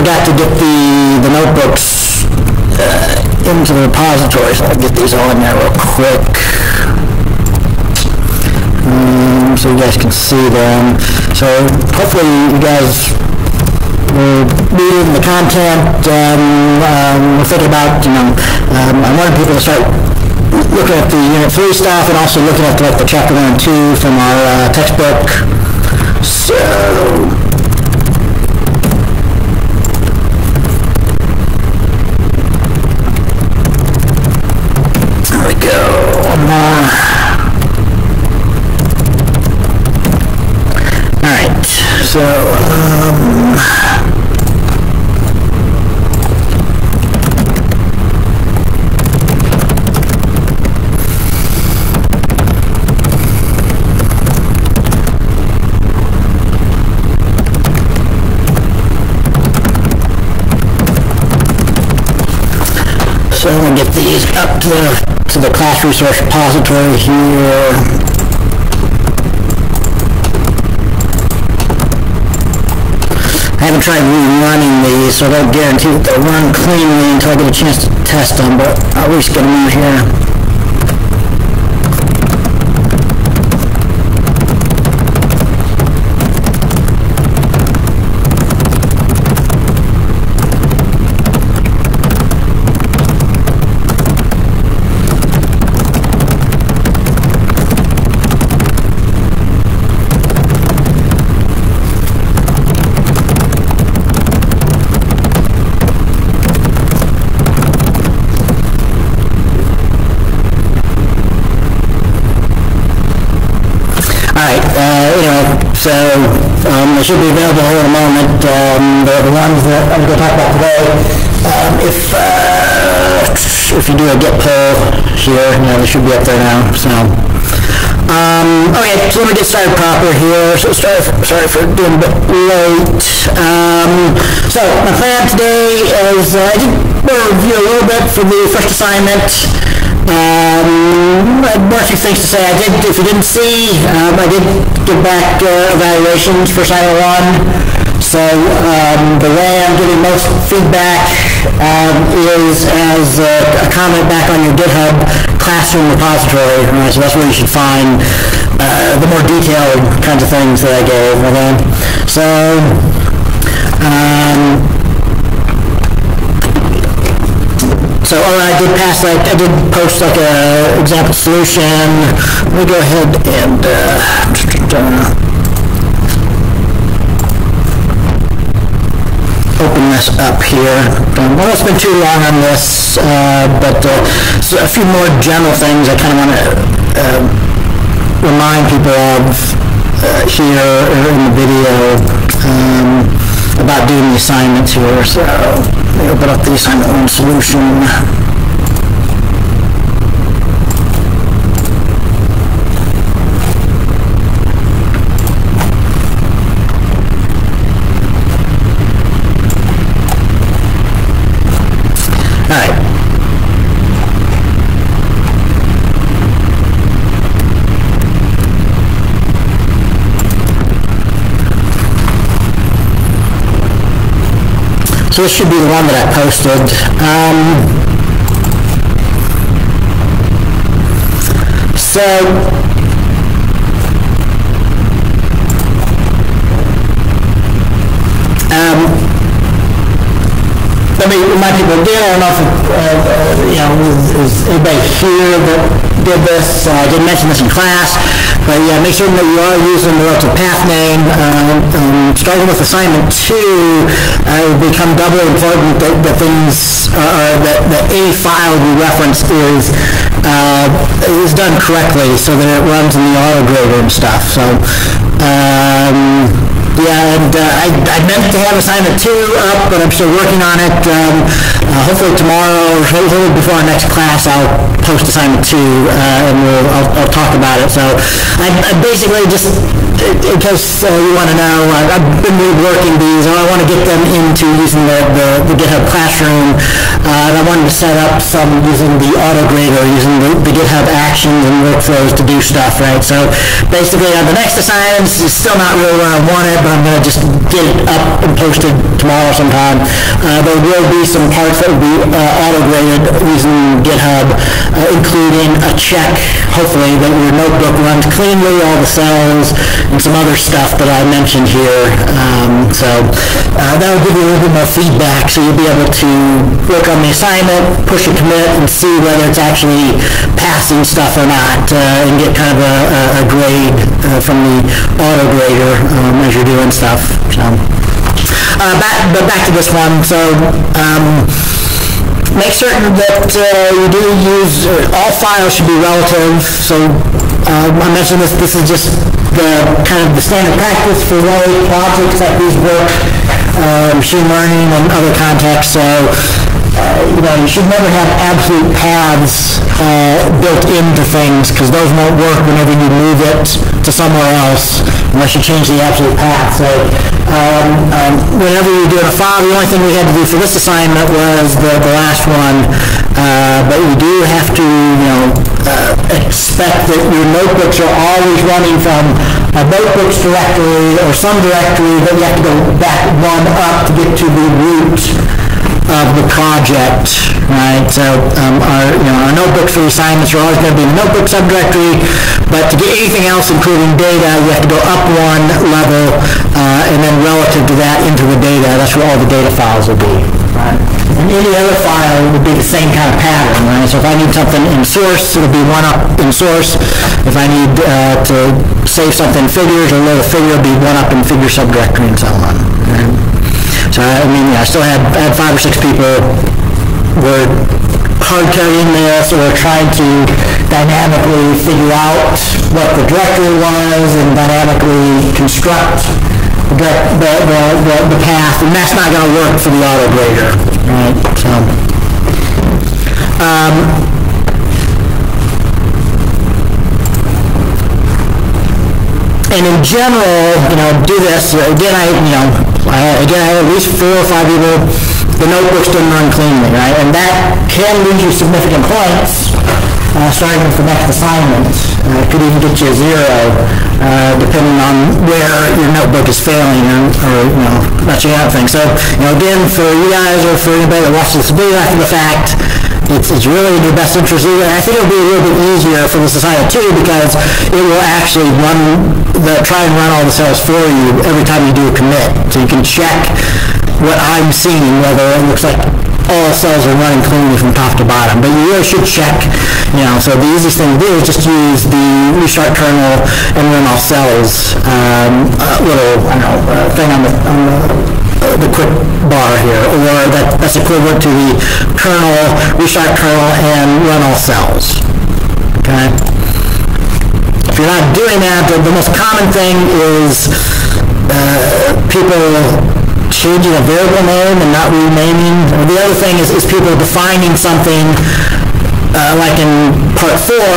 forgot to get the, the notebooks uh, into the repository, so I'll get these all in there real quick. Um, so you guys can see them. So hopefully you guys will read the content. Um, um, we're thinking about, you know, um, I wanted people to start looking at the Unit 3 stuff and also looking at like the Chapter 1 and 2 from our uh, textbook. So, there we go. More. All right. So, um, So I'm gonna get these up to the class resource repository here. I haven't tried rerunning these, so I don't guarantee that they'll run cleanly until I get a chance to test them, but I'll at least get them in here. All right, uh, anyway, so, um, they should be available here in a moment, um, the the ones that I'm gonna talk about today. Um, if, uh, if you do a git pull here, you know, they should be up there now, so. Um, okay, so let me get started proper here, so sorry, for- sorry for doing a bit late. Um, so, my plan today is, uh, I did review a little bit for the first assignment. Um, more few things to say. I did, if you didn't see, um, I did give back uh, evaluations for Silo One. So, um, the way I'm getting most feedback, um, is as a, a comment back on your GitHub classroom repository. Uh, so that's where you should find, uh, the more detailed kinds of things that I gave, okay? So, um, So, oh, I did pass, like, I did post like a example solution. Let me go ahead and, uh, open this up here. Well, it's been too long on this, uh, but, uh, so a few more general things I kind of want to, remind people of, uh, here or in the video, um, about doing the assignments here, so, the assignment one solution. All right. So this should be the one that I posted. Um, so um, let me remind people again, I don't know if, uh, uh, you know, is is anybody here that did this? Uh, I didn't mention this in class, but yeah, make sure that you are using the relative path name. Um, um, Starting with assignment two, uh, it will become doubly important that the things, uh, uh, that file you reference is, uh, is done correctly so that it runs in the auto grader and stuff. So, um, yeah, and uh, I I meant to have assignment two up, but I'm still working on it. Um, uh, Hopefully tomorrow, or hopefully before our next class, I'll post assignment two, uh, and we'll, I'll I'll talk about it. So I I basically just, in case uh, you want to know, I- I've been reworking these, and I want to get them into using the the the GitHub Classroom uh, and I wanted to set up some using the auto grader, using the, the GitHub actions and workflows to do stuff, right? So basically on the next assignments, it's still not really where I want it, but I'm going to just get it up and posted tomorrow sometime. Uh, there will be some parts that will be uh, auto graded using GitHub, uh, including a check, hopefully, that your notebook runs cleanly, all the cells, and some other stuff that I mentioned here. Um, so uh, that will give you a little bit more feedback, so you'll be able to work on the assignment, push a commit, and see whether it's actually passing stuff or not, uh, and get kind of a, a, grade uh, from the auto grader um, as you're doing stuff. So, uh, back, but back to this one. So. Um, make certain that uh, you do use, uh, all files should be relative. So uh, I mentioned this, this is just the kind of the standard practice for way projects like these work, uh, machine learning and other contexts. So uh, you know, you should never have absolute paths uh, built into things because those won't work whenever you move it to somewhere else unless you change the absolute path. So um, um, whenever you're doing a file, the only thing we had to do for this assignment was the, the last one. Uh, but we do have to, you know, uh, expect that your notebooks are always running from a notebooks directory or some directory that you have to go back one up to get to the root of the project, right? So um, our, for assignments are always going to be in the notebook subdirectory, but to get anything else, including data, you have to go up one level, uh, and then relative to that into the data, that's where all the data files will be, right? And any other file would be the same kind of pattern, right? So if I need something in source, it'll be one up in source. If I need uh, to save something in figures or load a figure, it'll be one up in figure subdirectory and so on. Right? So I mean, I still had, had five or six people were hard coding this or trying to dynamically figure out what the directory was and dynamically construct the, the, the, the, path, and that's not going to work for the auto grader, right? So, um, and in general, you know, do this. Again, I, you know, I, again, I had at least four or five people, the notebooks didn't run cleanly, right? And that can lose you significant points, uh, starting with the next assignment. Uh, it could even get you a zero, uh, depending on where your notebook is failing, or, or you know, that's the other thing. So, you know, again, for you guys or for anybody that watches this video after the fact, it's, it's really in your best interest. And I think it'll be a little bit easier for the society too because it will actually run the, try and run all the cells for you every time you do a commit. So you can check what I'm seeing, whether it looks like all cells are running cleanly from top to bottom. But you really should check, you know, so the easiest thing to do is just use the restart kernel and run all cells, um, little, I don't know, uh, thing on the, on the the quick bar here, or that, that's equivalent to the kernel, restart kernel, and run all cells. Okay? If you're not doing that, the, the most common thing is uh, people changing a variable name and not renaming. The other thing is, is people defining something uh, like in part four,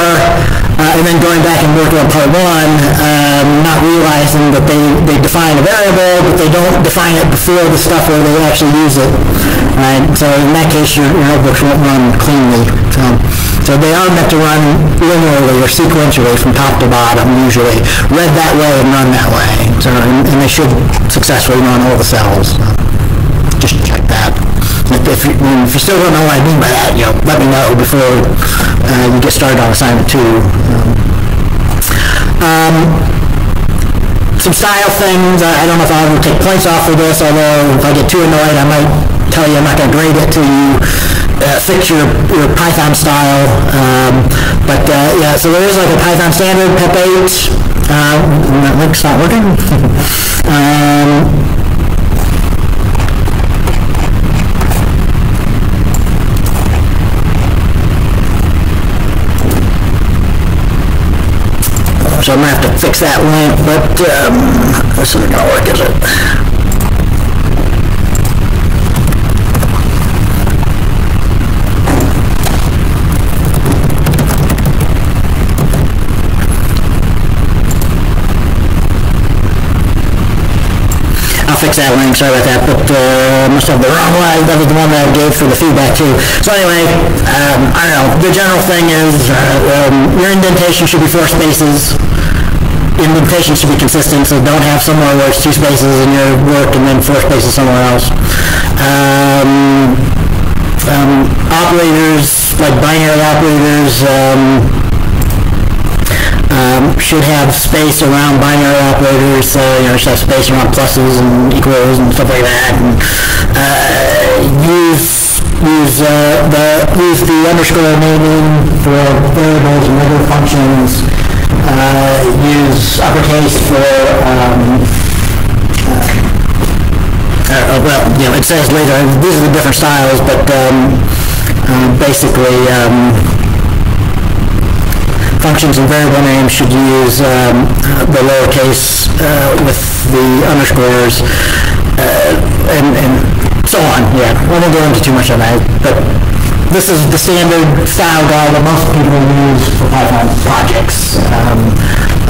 uh, and then going back and working on part one, um, not realizing that they, they define a variable, but they don't define it before the stuff where they actually use it. Right? So in that case, your, your notebooks won't run cleanly. So, so they are meant to run linearly or sequentially from top to bottom, usually. Read that way and run that way. So, and, and they should successfully run all the cells. So just check that. If, if, you, if you still don't know what I mean by that, you know, let me know before uh, you get started on assignment two. Um, um, some style things. I, I don't know if I'll ever take points off for this, although if I get too annoyed, I might tell you I'm not going to grade it till you uh, fix your, your Python style. Um, but uh, yeah, so there is like a Python standard, PEP 8. Uh, that link's not working. um, so I'm gonna have to fix that link, but um, this isn't gonna work, is it? Fix that link, sorry about that, but, uh, must have the wrong one, that was the one that I gave for the feedback too. So anyway, um, I don't know, the general thing is, uh, um, your indentation should be four spaces. Indentation should be consistent, so don't have somewhere where it's two spaces in your work and then four spaces somewhere else. Um, um, operators, like binary operators, um, should have space around binary operators, so, you know, should have space around pluses and equals and stuff like that. And, uh, use, use, uh, the, use the underscore naming for variables and other functions. Uh, use uppercase for, um, uh, uh, well, you know, it says later, these are the different styles, but, um, basically, um, functions and variable names should use um, the lowercase uh, with the underscores uh, and, and so on. Yeah, I won't go into too much of that, but this is the standard style guide that most people use for Python projects. Um,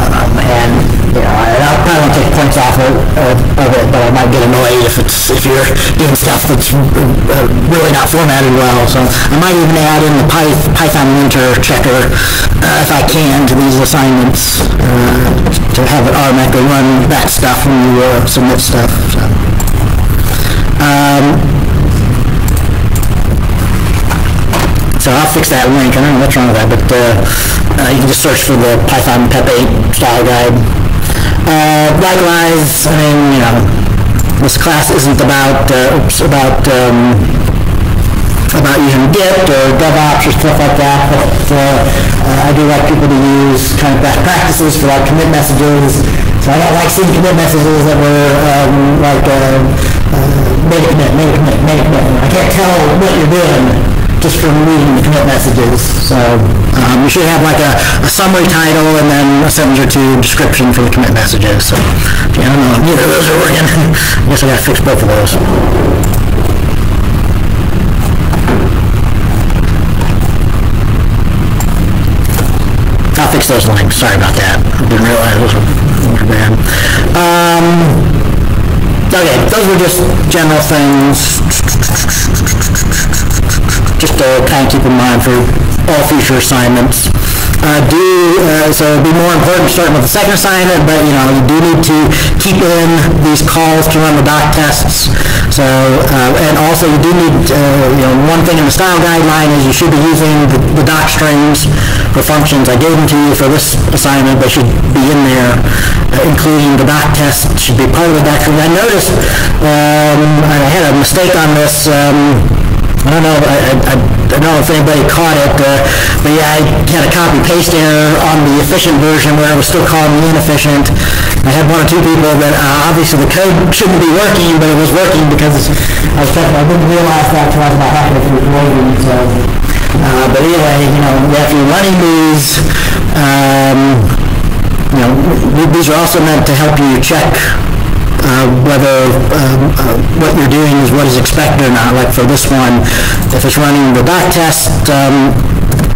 um, and you know, I, I probably take points off of, of, of it, but I might get annoyed if it's if you're doing stuff that's uh, really not formatted well. So I might even add in the Python linter checker uh, if I can to these assignments uh, to have it automatically run that stuff when you uh, submit stuff. So. Um, so I'll fix that link. I don't know what's wrong with that, but uh, uh, you can just search for the Python PEP 8 style guide. Uh, likewise, I mean, you know, this class isn't about uh, oops, about um, about using Git or DevOps or stuff like that, but I do like people to use kind of best practices for like commit messages. So I don't like seeing commit messages that were um, like uh, uh, made a commit, made a commit, made a commit. I can't tell what you're doing just from reading the commit messages. So um, you should have like a, a summary title and then a sentence or two description for the commit messages. So yeah, I don't know, neither of those are working. I guess I gotta fix both of those. I'll fix those links. Sorry about that. I didn't realize those were bad. Um, okay, those were just general things. Just to kind of keep in mind for all future assignments. Uh, do, uh, so it'd be more important starting with the second assignment, but you know, you do need to keep in these calls to run the doc tests. So, uh, and also you do need, uh, you know, one thing in the style guideline is you should be using the, the doc strings for functions. I gave them to you for this assignment, they should be in there, uh, including the doc test should be part of the doc. I noticed, um, I had a mistake on this, um, I don't know, I, I, I don't know if anybody caught it, uh, but yeah, I had a copy paste error on the efficient version where it was still calling me inefficient. I had one or two people that uh, obviously the code shouldn't be working, but it was working because I was. I didn't realize that until I was about halfway through waiting. So, uh, but anyway, you know, if you're running these, um, you know, these are also meant to help you check uh, whether um, uh, what you're doing is what is expected or not. Like for this one, if it's running the doc test, um,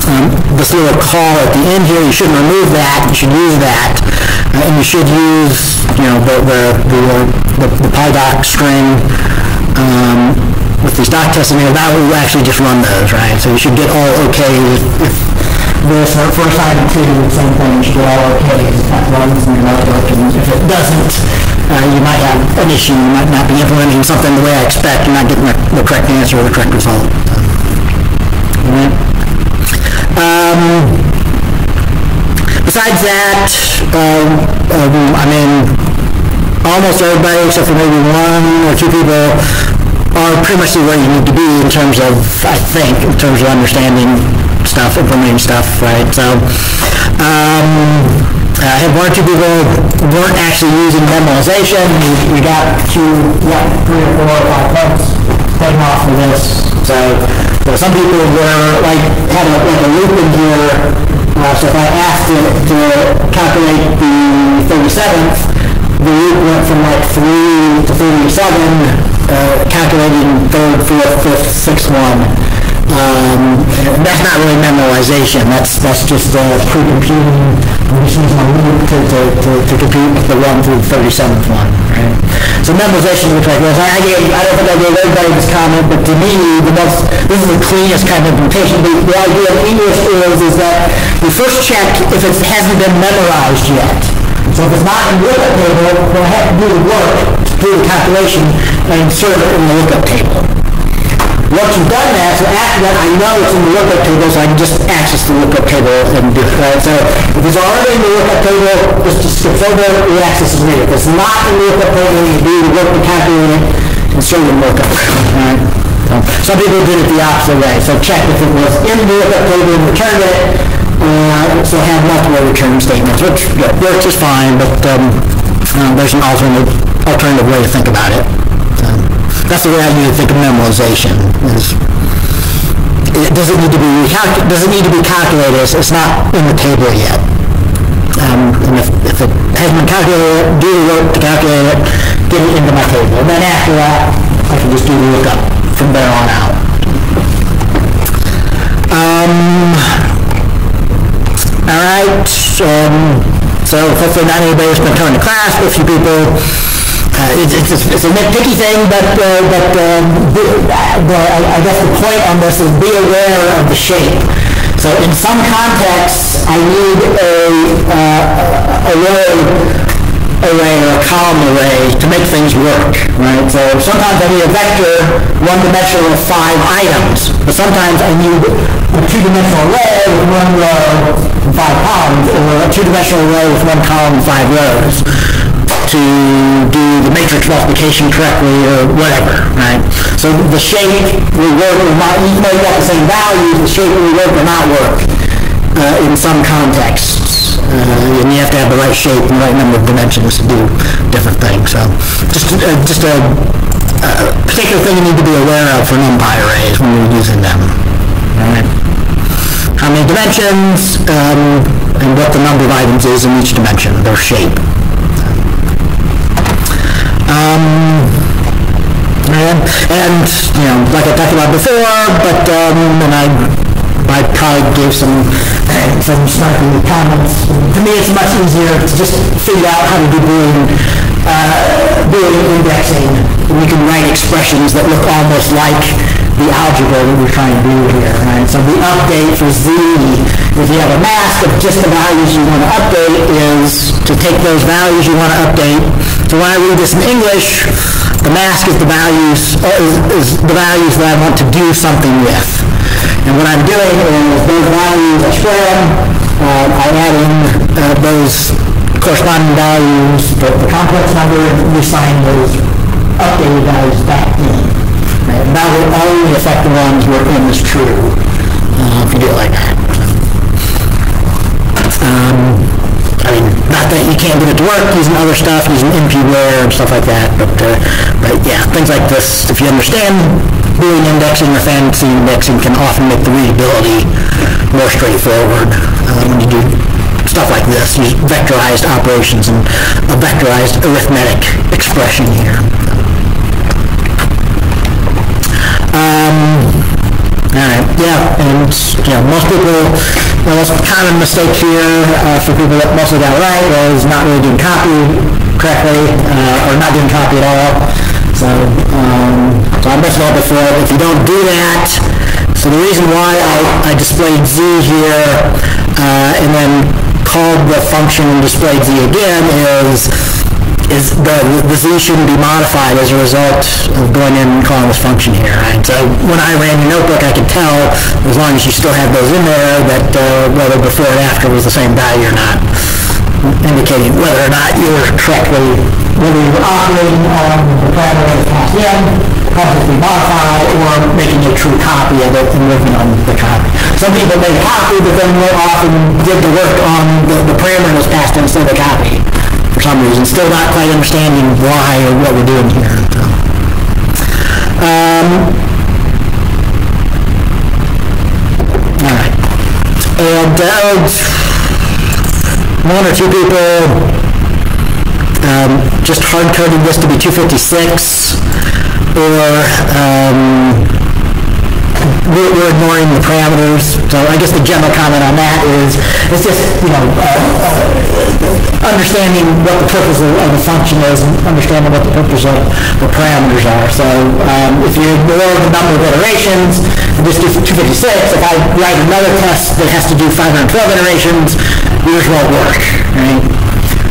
um, this little call at the end here, you shouldn't remove that. You should use that, uh, and you should use, you know, the the the, the, the PyDoc string. Um, with these doc tests in here, that will actually just run those, right? So you should get all okay with, with this for, for assignment two, same thing, you should get all okay if that runs in notebook, and if it doesn't, uh, you might have an issue, you might not be implementing something the way I expect, you're not getting the, the correct answer or the correct result. Alright. Um, besides that, um, um, I mean, almost everybody except for maybe one or two people are pretty much where you need to be in terms of, I think, in terms of understanding stuff, implementing stuff, right? So, had one or two people weren't actually using memoization. We, we got two, what, three or four or five folks taken off of this. So, so some people were like, had a, like a loop in here. Uh, so if I asked it to calculate the 37th, the loop went from like 3 to 37, uh, calculating third, fourth, fifth, sixth one. Um, that's not really memorization. That's that's just uh, pre-computing Just using a loop to, to, to, to compute with the 1 through the 37th one, right? So memorization looks like this. I I gave, I don't think I gave everybody this comment, but to me, the most, this is the cleanest kind of implementation. The, the idea of English is, is that you first check if it hasn't been memorized yet. So if it's not in the lookup table, we'll have to do the work to do the calculation and insert it in the lookup table. Once you've done that, so after that, I know it's in the lookup table, so I can just access the lookup table and do it? So if it's already in the lookup table, just just skips over it, reaccess is read. If it's not in the lookup table, you do the work to calculate it, and show you the lookup, right? So Some people did it the opposite way, so check if it was in the lookup table and returned it, uh, so have multiple return statements, which yeah, works just fine, but um, uh, there's an alternative, alternative way to think about it. That's the way I usually think of memorization. Is it doesn't need to be doesn't need to be calculated. It's, it's not in the table yet. Um, and if, if it has been calculated, do the work to calculate it, get it into my table. And then after that, I can just do the lookup from there on out. Um, all right. Um, so hopefully not anybody has been turned to class, but a few people. Uh, it's, it's, a- it's a nitpicky thing, but, uh, but um, the- the, I guess the point on this is be aware of the shape. So in some contexts, I need a uh, array array or a column array to make things work, right? So sometimes I need a vector, one dimensional of five items, but sometimes I need a two-dimensional array with one row and five columns, or a two-dimensional array with one column and five rows to do the matrix multiplication correctly or whatever, right? So the shape will work or not, even though you got the same values, the shape will work or not work uh, in some contexts. Uh, and you have to have the right shape and the right number of dimensions to do different things. So just, uh, just a, a particular thing you need to be aware of for NumPy arrays when you're using them. Right? How many dimensions um, and what the number of items is in each dimension, their shape. Um, and, and, you know, like I talked about before, but, um, and I, I probably gave some, some snarky comments. To me, it's much easier to just figure out how to do Boolean, uh, Boolean indexing. We can write expressions that look almost like the algebra that we're trying to do here, right? So the update for Z, if you have a mask of just the values you want to update, is to take those values you want to update. So when I read this in English, the mask is the values, uh, is, is the values that I want to do something with. And what I'm doing is those values, I square them, I add in uh, those corresponding values, the, the complex number, and we assign those updated values back in. And That will only affect the ones where m is true, uh, if you do it like that. Um, I mean, not that you can't get it to work using other stuff, using np.where and stuff like that, but, uh, but yeah, things like this, if you understand Boolean indexing or fancy indexing can often make the readability more straightforward uh, when you do stuff like this, use vectorized operations and a vectorized arithmetic expression here. Yeah, and, you know, most people, the most common mistake here, uh, for people that mostly got it right, was not really doing copy correctly, uh, or not doing copy at all. So, um, so I mentioned that before, if you don't do that, so the reason why I, I displayed Z here, uh, and then called the function and displayed Z again is, is the, Z shouldn't be modified as a result of going in and calling this function here, right? So when I ran your notebook, I could tell, as long as you still have those in there, that uh, whether before and after was the same value or not, indicating whether or not you were correctly, whether you were operating on the parameter that passed in, be modified, or making a true copy of it and working on the copy. Some people made a copy, but then off and did the work on the, the parameter that was passed in instead of the copy for some reason. Still not quite understanding why or what we're doing here. Um, all right. And uh, one or two people um, just hard-coded this to be 256 or um, we're we're ignoring the parameters. So I guess the general comment on that is, it's just, you know, uh, uh, understanding what the purpose of of the function is and understanding what the purpose of the parameters are. So um, if you ignore the number of iterations, just do 256, if I write another test that has to do 512 iterations, yours won't work, right?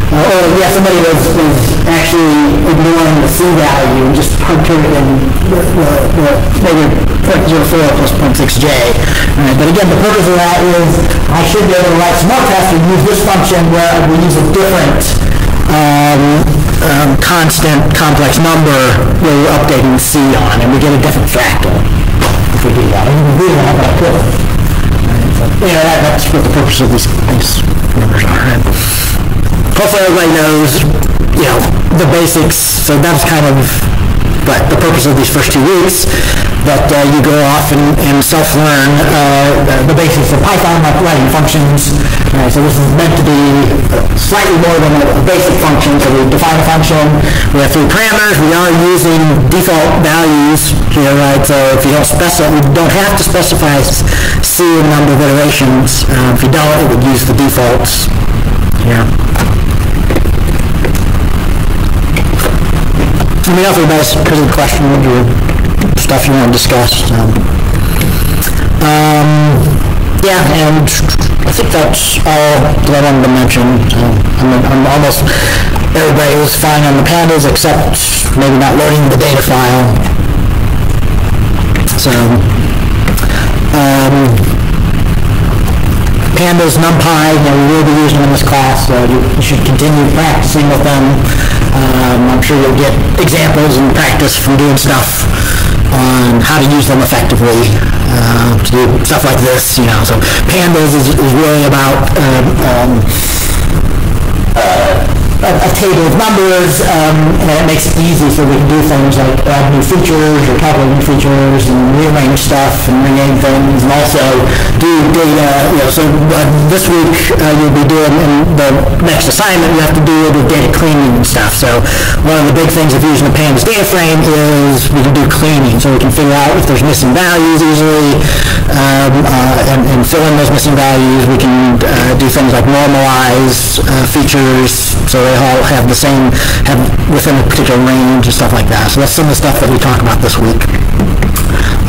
Uh, Or, yeah, somebody was, was actually ignoring the C value and just punching it in the, the, the, four plus point six J. Right, but again, the purpose of that is I should be able to write some more tests and use this function where we use a different, um, um, constant complex number where we're updating C on, and we get a different fractal if we do that. And we do that, but I could. Yeah, that, that's what the purpose of these, these numbers are. right? Hopefully everybody knows, you know, the basics, so that's kind of, what, the purpose of these first two weeks, that uh, you go off and, and self-learn uh, the- basics of Python, like writing functions. So this is meant to be slightly more than a basic function, so we define a function, we have three parameters, we are using default values here, right? So if you don't specify, we don't have to specify C in number of iterations. Uh, If you don't, it would use the defaults here. Let me know if anybody has any questions or stuff you want to discuss. um. Um, yeah, and I think that's all that I wanted to mention. Um, I'm, I'm almost, everybody was fine on the pandas except maybe not loading the data file. So, um, pandas, NumPy, you know, we will be using in this class, so you you should continue practicing with them. Um, I'm sure you'll get examples and practice from doing stuff on how to use them effectively, uh, to do stuff like this, you know. So pandas is, is really about, um, um, a, a table of numbers, um, and it makes it easy so we can do things like add new features or calculate new features and rearrange stuff and rename things and also do data, you know, so uh, this week uh, you'll be doing, in the next assignment, you have to do with data cleaning and stuff. So one of the big things of using the pandas data frame is we can do cleaning, so we can figure out if there's missing values easily, um, uh, and, and fill in those missing values. We can uh, do things like normalize uh, features so they all have the same, have within a particular range and stuff like that. So that's some of the stuff that we talk about this week.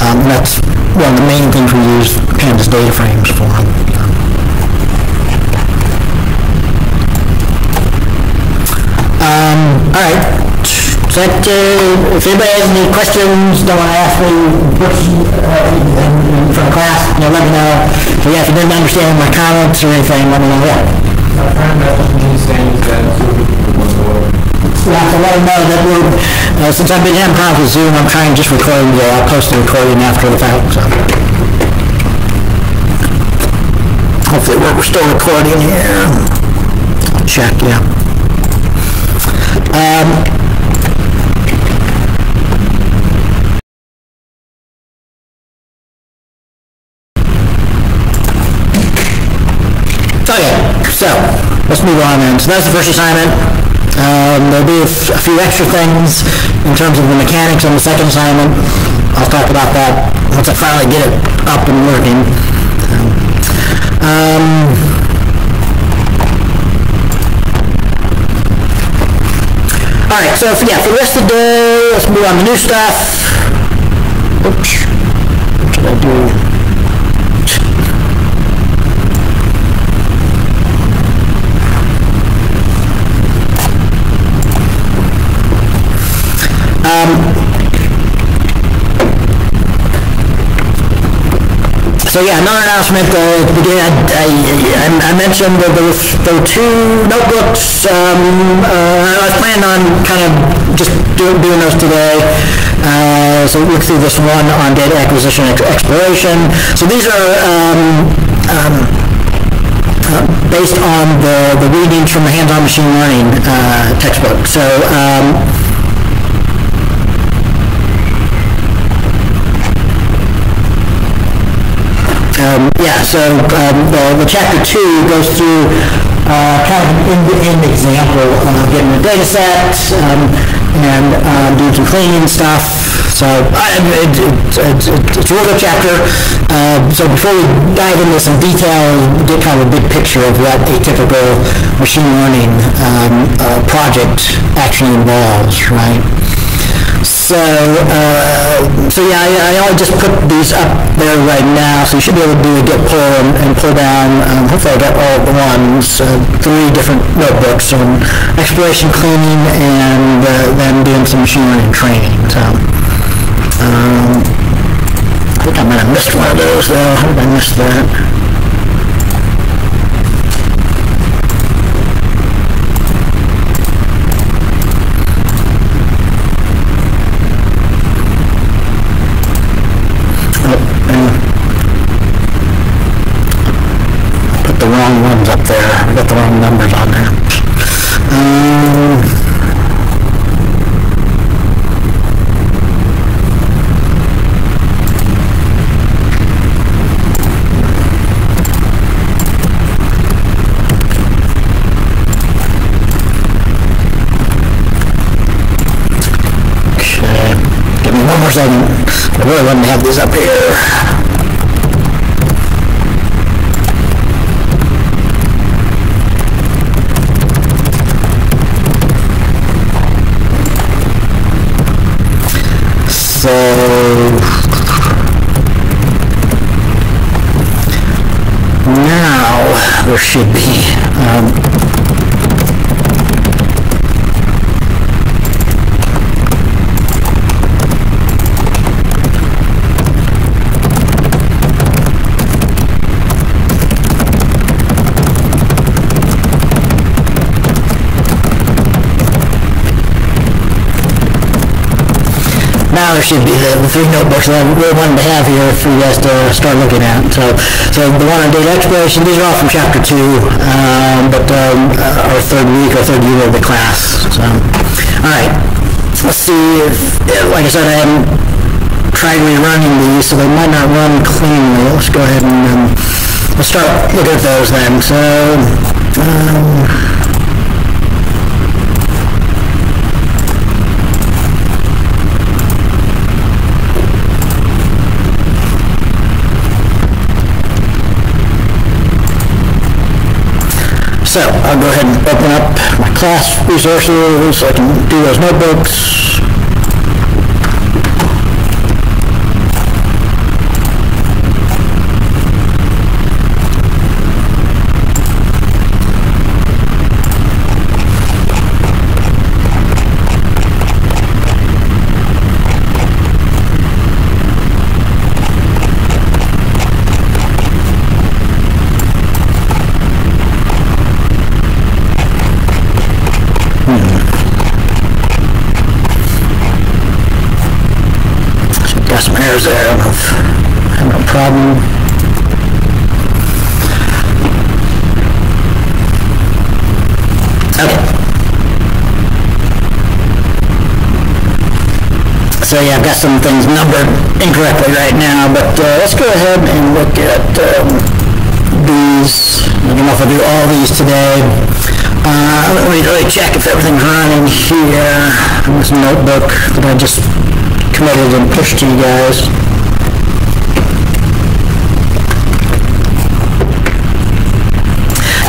Um, and that's one of the main things we use pandas data frames for. Um, all right. So that, uh, if anybody has any questions, don't want to ask me questions, uh, in- in- from class, you know, let me know. So yeah, if you didn't understand my comments or anything, let me know, yeah. Yeah, to let them know that we're, uh, since I've been having problems with Zoom, I'm trying just recording today. I'll post the recording after the fact, so. Hopefully we're, we're still recording here. Check, yeah. Um, Okay, so, let's move on then. So that's the first assignment. Um, there'll be a few extra things in terms of the mechanics on the second assignment. I'll talk about that once I finally get it up and working. Um, all right, so for, yeah, for the rest of the day, let's move on to new stuff. Oops. What did I do? So yeah, another announcement, uh, at the beginning, I, I, I mentioned that there there were two notebooks, um, uh, I was planning on kind of just doing, doing those today. Uh, so look through this one on data acquisition and exploration. So these are, um, um, uh, based on the, the readings from the hands-on machine learning, uh, textbook. So, um, yeah, so um, the, the chapter two goes through uh, kind of an end-to-end example of getting a data set um, and um, doing some cleaning stuff. So I- it, it, it's a good chapter. Uh, so before we dive into some detail, get kind of a big picture of what a typical machine learning um, uh, project actually involves, right? So, uh, so yeah, I, I just put these up there right now, so you should be able to do a git pull and, and pull down, um, hopefully I got all the ones, uh, three different notebooks on exploration cleaning and uh, then doing some machine learning training, so. Um, I think I might have missed one of those though, how did I miss that? put the wrong ones up there. I got the wrong numbers on there. Um, okay. Give me one more second. I really to have this up here. So now there should be. Um, should be the, the three notebooks that really wanted to have here for you guys to start looking at. So, so the one on data exploration, these are all from chapter two, um, but um, uh, our third week, our third year of the class. So, all right, let's see. If, like I said, I haven't tried rerunning these, so they might not run cleanly. Let's go ahead and um, let's start looking at those then. So. Um, So I'll go ahead and open up my class resources I can do those notebooks. Got some errors there. I don't know if I have no problem. Okay. So yeah, I've got some things numbered incorrectly right now, but uh, let's go ahead and look at um, these. I don't know if I'll do all these today. Uh, let me really check if everything's running here in this notebook that I just committed and pushed you guys.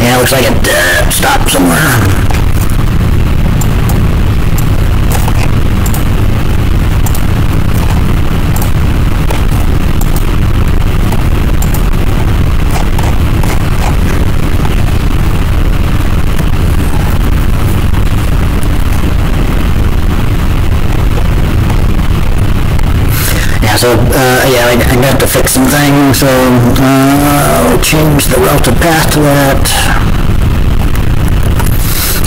Yeah, looks like it uh, stopped somewhere. Yeah, so, uh, yeah, I, I got to fix some things, so, uh, change the relative path to that.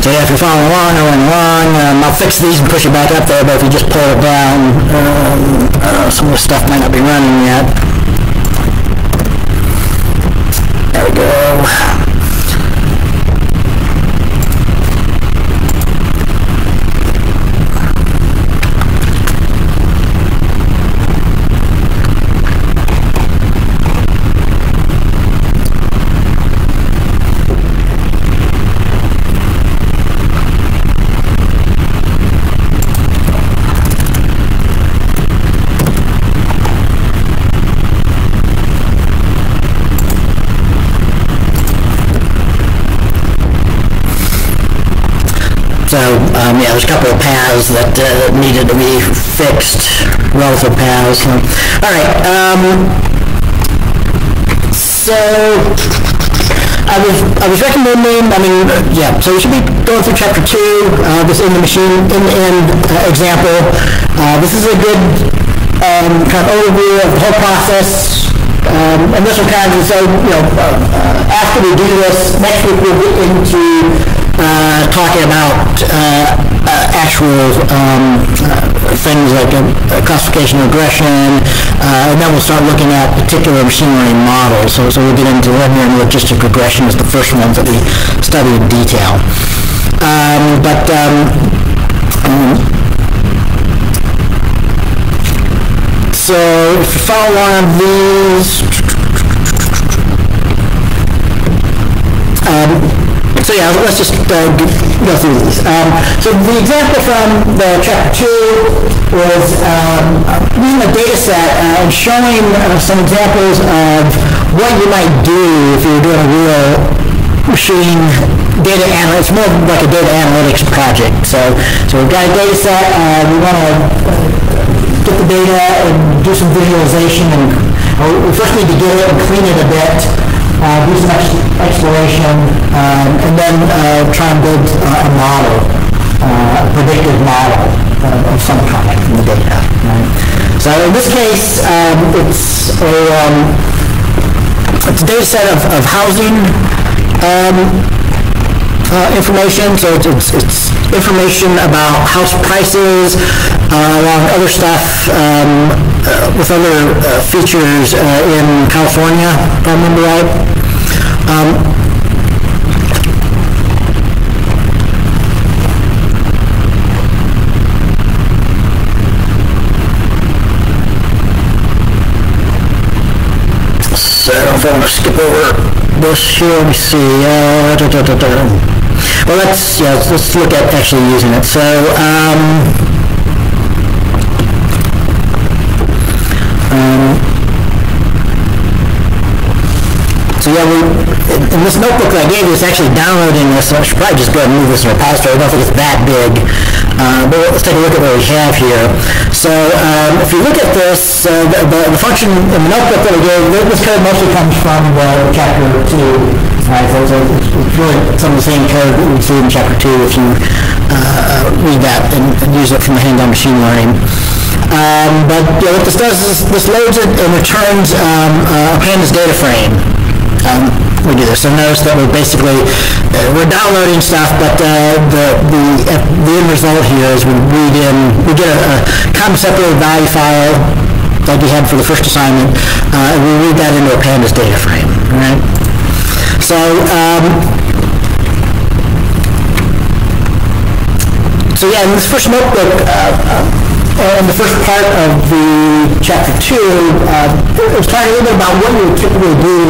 So yeah, if you're following along, I went along, um, I'll fix these and push it back up there, but if you just pull it down, um, uh, some of the stuff might not be running yet. There we go. That uh, needed to be fixed, relative paths. So, All right, um, so I was, I was recommending, I mean, yeah, so we should be going through chapter two, uh, this in the machine, in the end uh, example. Uh, this is a good, um, kind of overview of the whole process. Um, and this will kind of, so, you know, uh, after we do this, next week we'll get into, uh, talking about, actual, um, uh, things like uh, classification regression, uh, and then we'll start looking at particular machine learning models. So, so we'll get into linear and logistic regression as the first ones that we study in detail. Um, but um, um, so if you follow one of these, um, so yeah, let's just uh, go through these. Um, so the example from the chapter two was um, using a data set uh, and showing uh, some examples of what you might do if you were doing a real machine data analytics, more like a data analytics project. So, so we've got a data set, uh, we want to get the data and do some visualization and uh, we first need to get it and clean it a bit, uh, do some ex- exploration, um, and then uh, try and build uh, a model, uh, a predictive model of some kind from the data. Right? So in this case, um, it's a um, it's a data set of, of housing um, uh, information, so it's, it's, information about house prices, uh, along other stuff um, uh, with other uh, features uh, in California, if I remember right. Um, So if I want to skip over this here, let me see. Uh, da, da, da. Well, let's yeah, let's, let's look at actually using it. So. Um, um, so yeah, we, in this notebook that I gave you, it's actually downloading this, so I should probably just go ahead and move this repository. I don't think it's that big. Uh, but let's take a look at what we have here. So um, if you look at this, uh, the, the, the function in the notebook that we gave, this code mostly comes from the chapter two. Right, it's it's really some of the same code that we see in chapter two if you uh, read that and, and use it from the hands-on machine learning. Um, but yeah, what this does is this loads it and returns um, uh, a pandas data frame um, we do this. So notice that we're basically, uh, we're downloading stuff, but uh, the, the, uh, the end result here is we read in, we get a, a separated value file like we had for the first assignment, uh, and we read that into a pandas data frame, right? So, um, so yeah, in this first notebook, uh, uh, in the first part of the chapter two, uh, it was talking a little bit about what you would typically do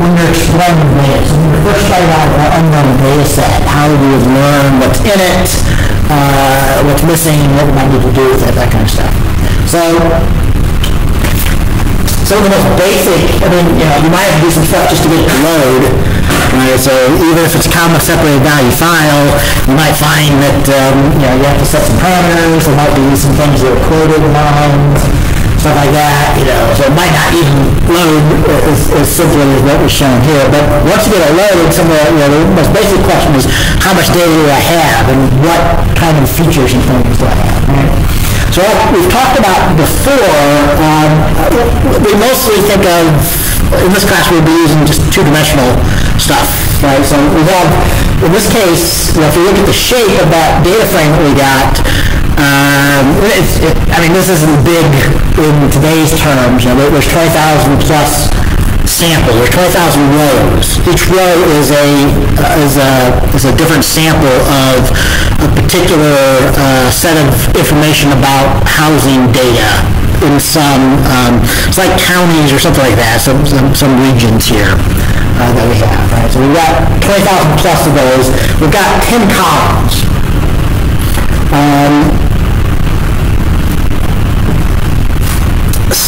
when you're exploring data. So when you first start out with an unknown data set, how you would learn what's in it, uh, what's missing, what you might need to do with it, that kind of stuff. So some of the most basic, I mean, you know, you might have to do some stuff just to get to load, right? So even if it's a comma separated value file, you might find that, um, you know, you have to set some parameters, there might be some things that are quoted lines, stuff like that, you know, so it might not even load as, as simply as what was shown here, but once you get it loaded, some of the, you know, the most basic question is, how much data do I have, and what kind of features and things do I have, right? So we've talked about before, um, we mostly think of, in this class we'll be using just two-dimensional stuff, right? So we have, in this case, you know, if you look at the shape of that data frame that we got, um, it, I mean, this isn't big in today's terms, you know, there- there's 20,000 plus sample, there's 20,000 rows. Each row is a, is a, is a different sample of a particular uh, set of information about housing data in some, um, it's like counties or something like that, some, some, some regions here uh, that we have, right? So we've got 20,000 plus of those. We've got 10 columns. Um,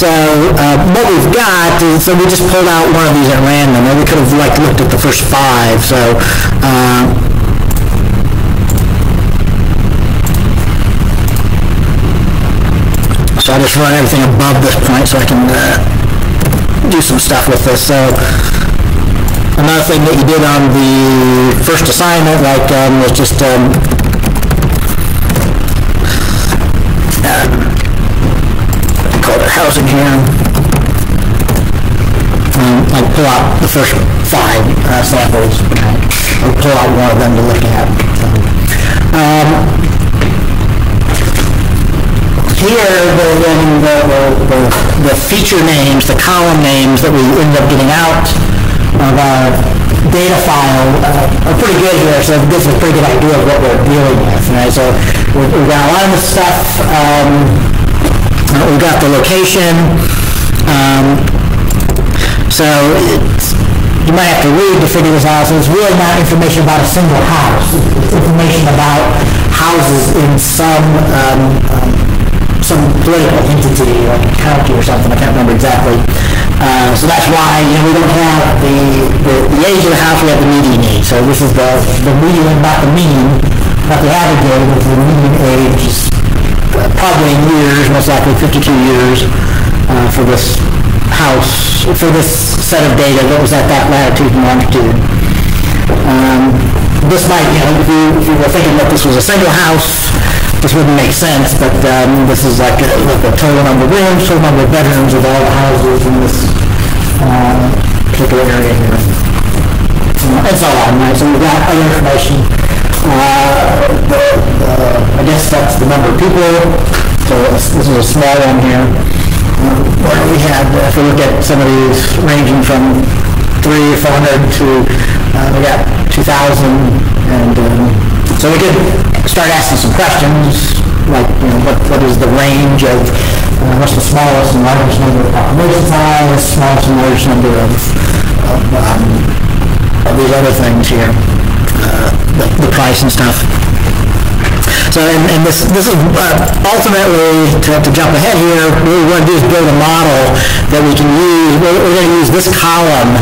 So uh, what we've got is, so we just pulled out one of these at random, and we could have like looked at the first five. So. Uh, So I just run everything above this point so I can uh, do some stuff with this. So another thing that you did on the first assignment like um, was just um, uh, here. Um, I'll pull out the first five uh, samples. I'll pull out one of them to look at. Um, here, the, the, the, the, feature names, the column names that we end up getting out of our data file uh, are pretty good here, so it gives a pretty good idea of what we're dealing with. Right? So we've, we've got a lot of this stuff. Um, uh, we've got the location. Um, so you might have to read to figure this out. So it's really not information about a single house. It's information about houses in some um, um, some political entity, like county or something. I can't remember exactly. Uh, so that's why you know we don't have the, the, the age of the house. We have the median age. So this is the the median, not the mean, not the average age, but the median age. is Probably years, most likely 52 years uh, for this house, for this set of data that was at that latitude and longitude. Um, this might, you know, if you, if you were thinking that this was a single house, this wouldn't make sense, but um, this is like a, like a total number of rooms, total number of bedrooms of all the houses in this uh, particular area here. And so on, right? So we've got other information. Uh, I guess that's the number of people. So this, is a small one here. Where we uh, if we look at some of these ranging from three, four hundred to, uh, we got two thousand, and, um, so we could start asking some questions, like, you know, what, what is the range of, uh, what's the smallest and largest number of population size, smallest and largest number of, of, um, of these other things here, uh, the, the price and stuff. So, and, and this, this is uh, ultimately, to, to jump ahead here, what we want to do is build a model that we can use, we're, we're going to use this column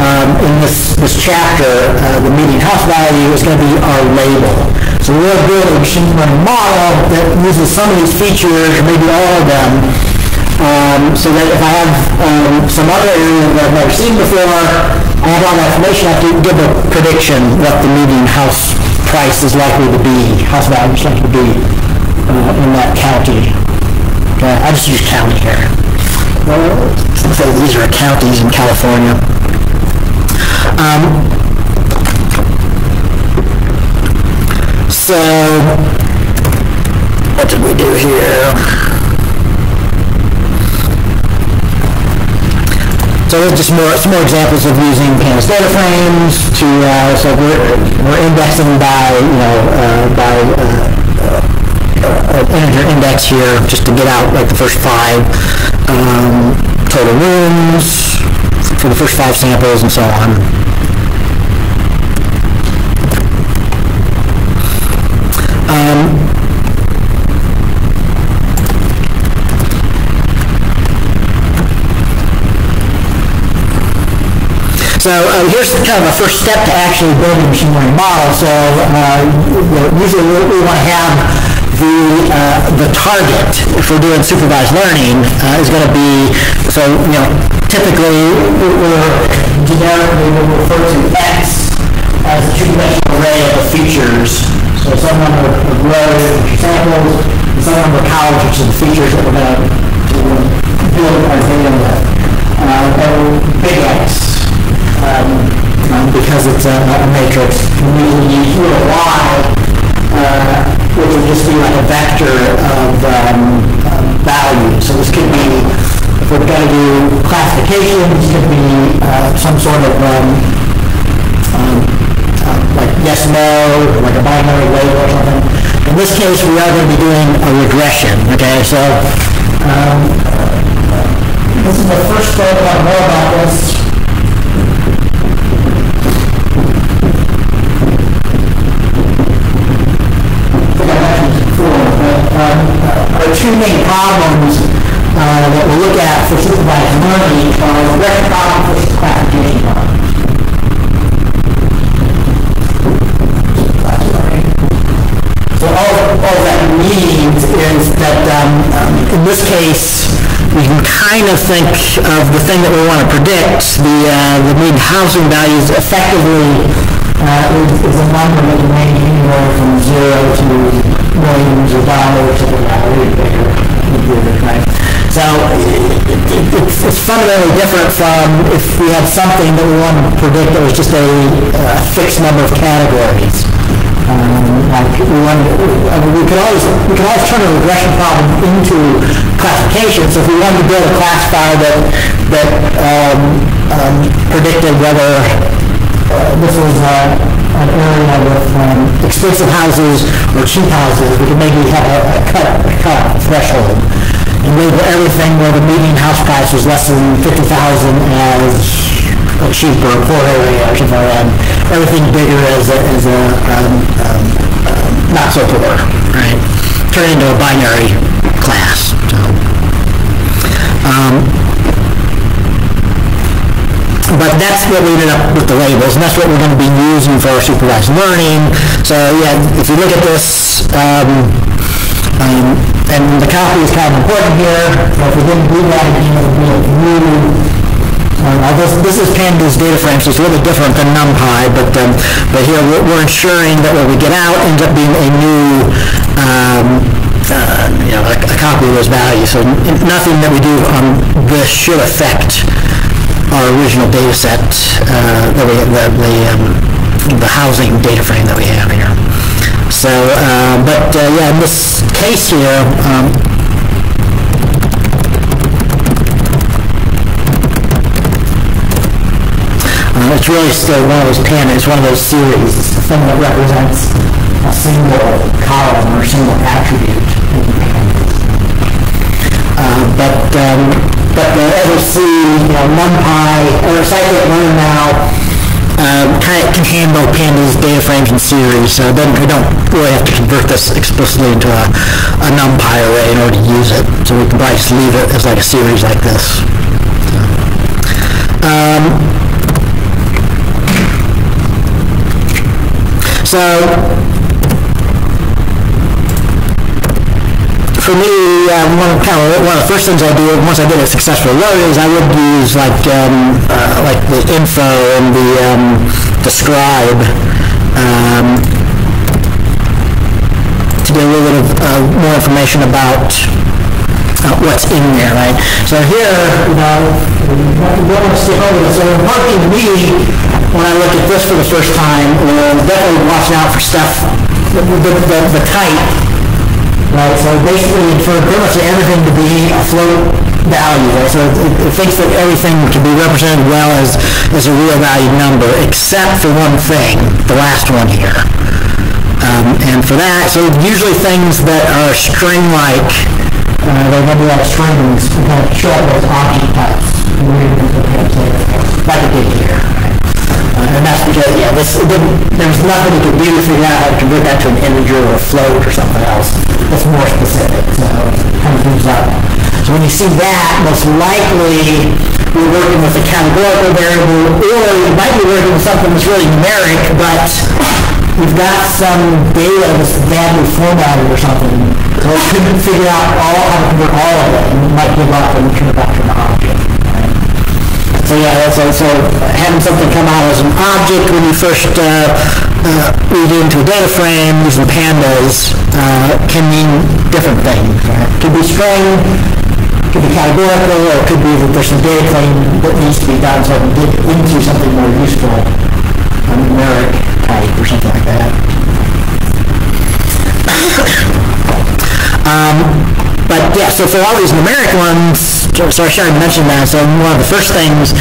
um, in this, this chapter, uh, the median house value is going to be our label. So we're build a machine learning model that uses some of these features, or maybe all of them, um, so that if I have um, some other area that I've never seen before, I have all that information, I have to give a prediction what the median house price is likely to be, house value is likely to be uh, in that county. Okay, I just use county here. So these are counties in California. Um, so, what did we do here? So there's just more, some more examples of using pandas data frames to, uh, so we're, we're indexing by, you know, uh, by uh, an integer index here, just to get out like the first five um, total rooms for the first five samples and so on. Um, So uh, here's kind of a first step to actually building a machine learning model. So uh, usually we, want to have the uh, the target if we're doing supervised learning uh, is going to be so you know typically we're generically we refer to x as a two-dimensional array of features. So some number of rows, which samples, and some number of columns, which are the features that we're going to build our data with. Uh, big X um, because it's a, a matrix. We use little y, uh, which would just be like a vector of um. So this could be, if we're going to do classification, this could be uh, some sort of um, um, uh, like yes, no, like a binary label or something. In this case, we are going to be doing a regression. Okay, so um, this is the first thing I know about this. The, uh, the mean housing values effectively uh, is a number that can range anywhere from zero to millions of dollars to right? So it- it- it's it's fundamentally different from if we had something that we wanted to predict that was just a uh, fixed number of categories. Um, like we wanted, I mean, we could always, we could always turn a regression problem into classification. So if we wanted to build a classifier that, that um, um, predicted whether uh, this was uh, an area with um, expensive houses or cheap houses, we could maybe have a a cut, a cut threshold. And label everything where the median house price was less than 50,000 as a cheap or a poor area or something like that. Everything bigger as a, as a, um, um, not so poor, right? Turn into a binary class, so. Um, but that's what we ended up with the labels, and that's what we're going to be using for our supervised learning. So, yeah, if you look at this, um, um, and the copy is kind of important here, so if we didn't do that, again, it would be um, uh, this, this is Pandas data frame, so it's a little bit different than NumPy, but, um, but here we're, we're ensuring that what we get out ends up being a new, um, uh, you know, a, a copy of those values. So nothing that we do on this should affect our original data set, uh, that we, the, the, um, the housing data frame that we have here. So, uh, but, uh, yeah, in this case here, um, Uh, it's really still one of those pandas, one of those series, it's the thing that represents a single column or single attribute. Uh, but, um, but the, see, you know, NumPy, or scikit-learn now, um, kind can handle pandas, data frames, and series, so then we don't really have to convert this explicitly into a, a NumPy array in order to use it. So we can probably just leave it as like a series like this. Um, So, for me, uh, one of, kind of, one of the first things I do, once I get a successful load, is I would use like, um, uh, like the info and the, um, describe, um, to get a little bit of, uh, more information about uh, what's in there, right? So here, you know, don't want to skip over this. So me, when I look at this for the first time, definitely watching out for stuff, the, the, the, the type, right? So basically, for pretty much everything to be a float value, right? So it, it thinks that everything can be represented well as, as a real valued number, except for one thing, the last one here. Um, and for that, so usually things that are string-like, uh, they're going to be like strings, we kind of show up as object types. Like it did here. right? Uh, and that's because, yeah, this, there was nothing we could do to figure out how to convert that to an integer or a float or something else that's more specific, so it kind of moves up. So when you see that, most likely you're working with a categorical variable, or you might be working with something that's really numeric, but you've got some data that's badly formatted or something, so you couldn't figure out all, how to convert all of it, and you might give up and turn it back to an object. So yeah, that's also having something come out as an object when you first uh, uh, read into data frame using pandas uh, can mean different things. Right? Could be string, could be categorical, or it could be that there's some data clean that needs to be done so it can get into something more useful, a numeric type or something like that. Um, but yeah, so for all these numeric ones, so I should have mentioned that, so one of the first things,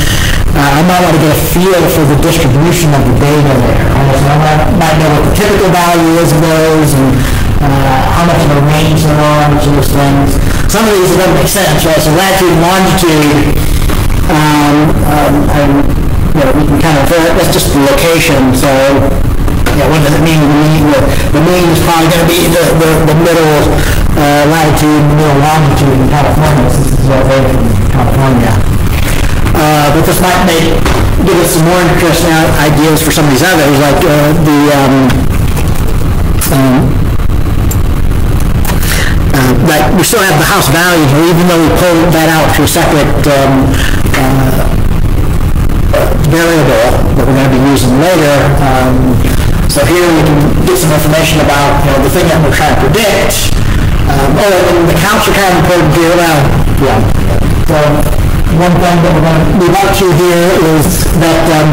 uh, I might want to get a feel for the distribution of the data there. I might, might know what the typical value is of those, and uh, how much of a range there are, of those things. Some of these, it doesn't make sense, right? So latitude, longitude, um, um, and, you know, we can kind of, that's just the location, so yeah, what does it mean? The mean, the, the mean is probably going to be the, the, the middle uh, latitude, middle longitude in California, this is all very from California. Uh, but this might make, give us some more interesting ideas for some of these others, like uh, the, um, um, uh, like, we still have the house value here, even though we pulled that out to a separate, um, uh, variable that we're gonna be using later. Um, so here we can get some information about, you know, the thing that we're trying to predict. Um, oh, and the counts are kind of important here, well, yeah. So, one thing that we're gonna move on to here is that, um,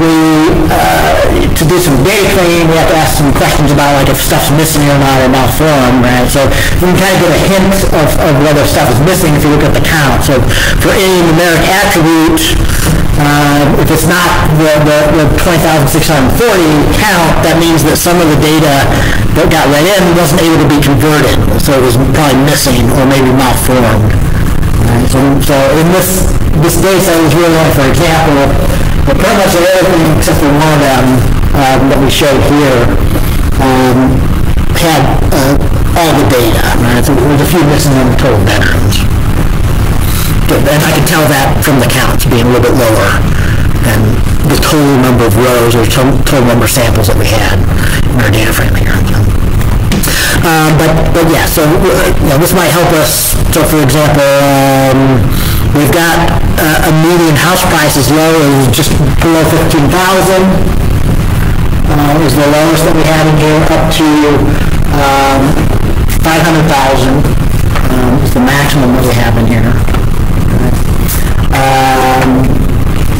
we, uh, to do some data cleaning, we have to ask some questions about like if stuff's missing or not or malformed, right? So we can kind of get a hint of, of whether stuff is missing if you look at the count. So for any numeric attribute, uh, if it's not the, the, the 20,640 count, that means that some of the data that got read in wasn't able to be converted. So it was probably missing or maybe malformed. Right, So, so in this, this set was really only for example, but pretty much everything except for one of them, um, that we showed here, um, had, uh, all the data, right? So there was a few missing on the total bedrooms. And I can tell that from the counts being a little bit lower than the total number of rows or total number of samples that we had in our data frame here. Um, but, but yeah, so, uh, you know, this might help us, so for example, um, we've got uh, a median house price as low as just below fifteen thousand, uh, is the lowest that we have in here, up to, um, five hundred thousand, um, is the maximum that we have in here. Um,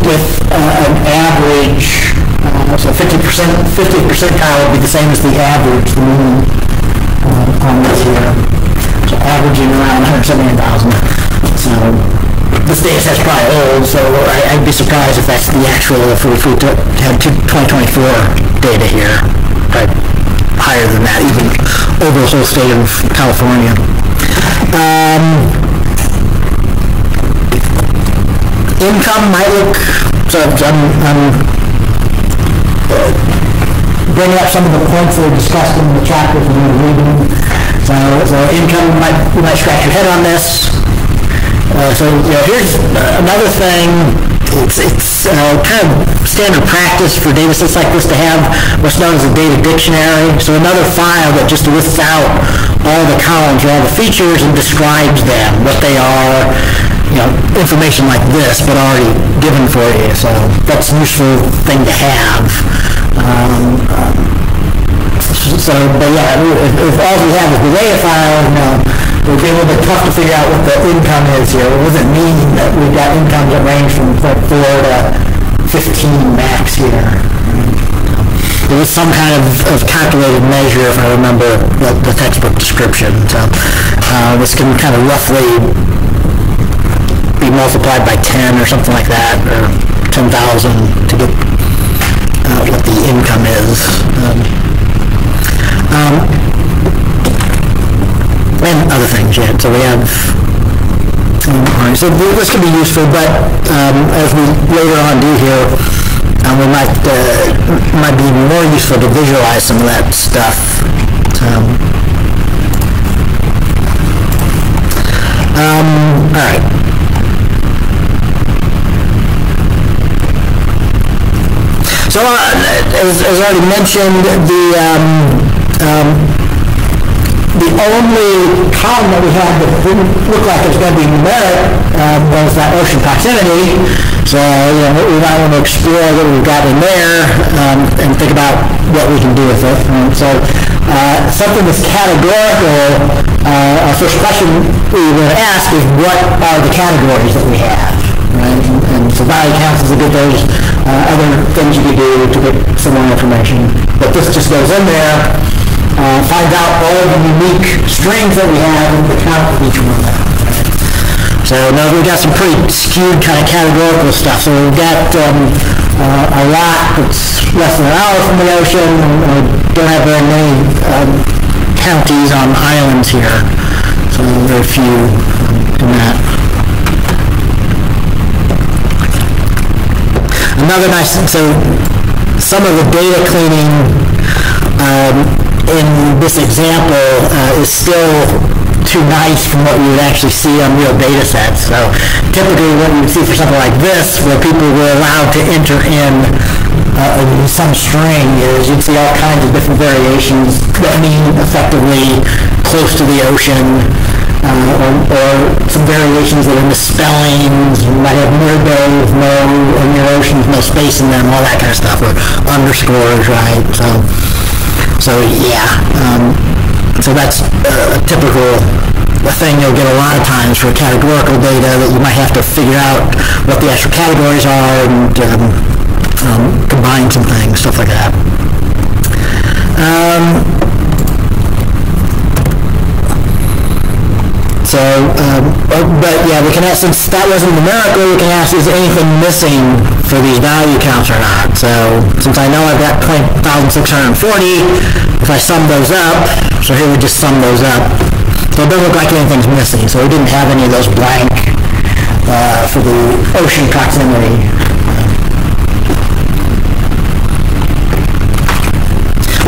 with, uh, an average, uh, so fifty percent, fifty percentile would be the same as the average, the mean, on this here. So averaging around 179,000. So this data set's probably old, so I- I'd be surprised if that's the actual, if we if we took- had two- 2024 data here. Probably higher than that, even over the whole state of California. Um, Income might look, so I'm, I'm bring up some of the points that are discussed in the chapters we were reading. So, so income, might, you might scratch your head on this. Uh, so, you know, here's another thing, it's, it's, uh, kind of standard practice for data sets like this to have what's known as a data dictionary. So another file that just lists out all the columns or all the features and describes them, what they are, you know, information like this, but already given for you. So that's a useful thing to have. Um, so, but yeah, if, if all we have is the data file, you know, it would be a little bit tough to figure out what the income is here. It mean that we've got incomes that range from like four to fifteen max here? There was some kind of, of calculated measure, if I remember the, the textbook description. So, uh, this can kind of roughly be multiplied by 10 or something like that, or 10,000 to get the income is. Um, um, and other things, yeah. So we have, um, so this can be useful, but um, as we later on do here, um, we might, uh, might be more useful to visualize some of that stuff. Um, um, all right. So, uh, as, as already mentioned, the, um, um, the only column that we had that didn't look like it was going to be numeric um, was that ocean proximity. So, you know, we might want to explore what we've got in there um, and think about what we can do with it. And so, uh, something that's categorical, uh, our first question we to ask is what are the categories that we have? Right? And, and so value counts is a good those uh, other things you could do to get some more information. But this just goes in there, uh, finds out all the unique strings that we have and the count of each one of them. So now we've got some pretty skewed kind of categorical stuff. So we've got um, uh, a lot that's less than an hour from the ocean. Uh, don't have very many um, counties on islands here. So there very few in that. Another nice, so some of the data cleaning um, in this example uh, is still too nice from what you would actually see on real data sets. So typically what you would see for something like this, where people were allowed to enter in uh, some string is you'd see all kinds of different variations that mean effectively close to the ocean, uh, or, or some variations that are misspellings. You might have bay with no, or no space in them, all that kind of stuff, or underscores, right? So, so yeah. Um, so that's a typical thing you'll get a lot of times for categorical data that you might have to figure out what the actual categories are and um, um, combine some things, stuff like that. So, um, but, yeah, we can ask, since that wasn't numerical, we can ask, is anything missing for these value counts or not? So, since I know I've got 20,640, if I sum those up, so here we just sum those up, so it doesn't look like anything's missing. So we didn't have any of those blank uh, for the ocean proximity.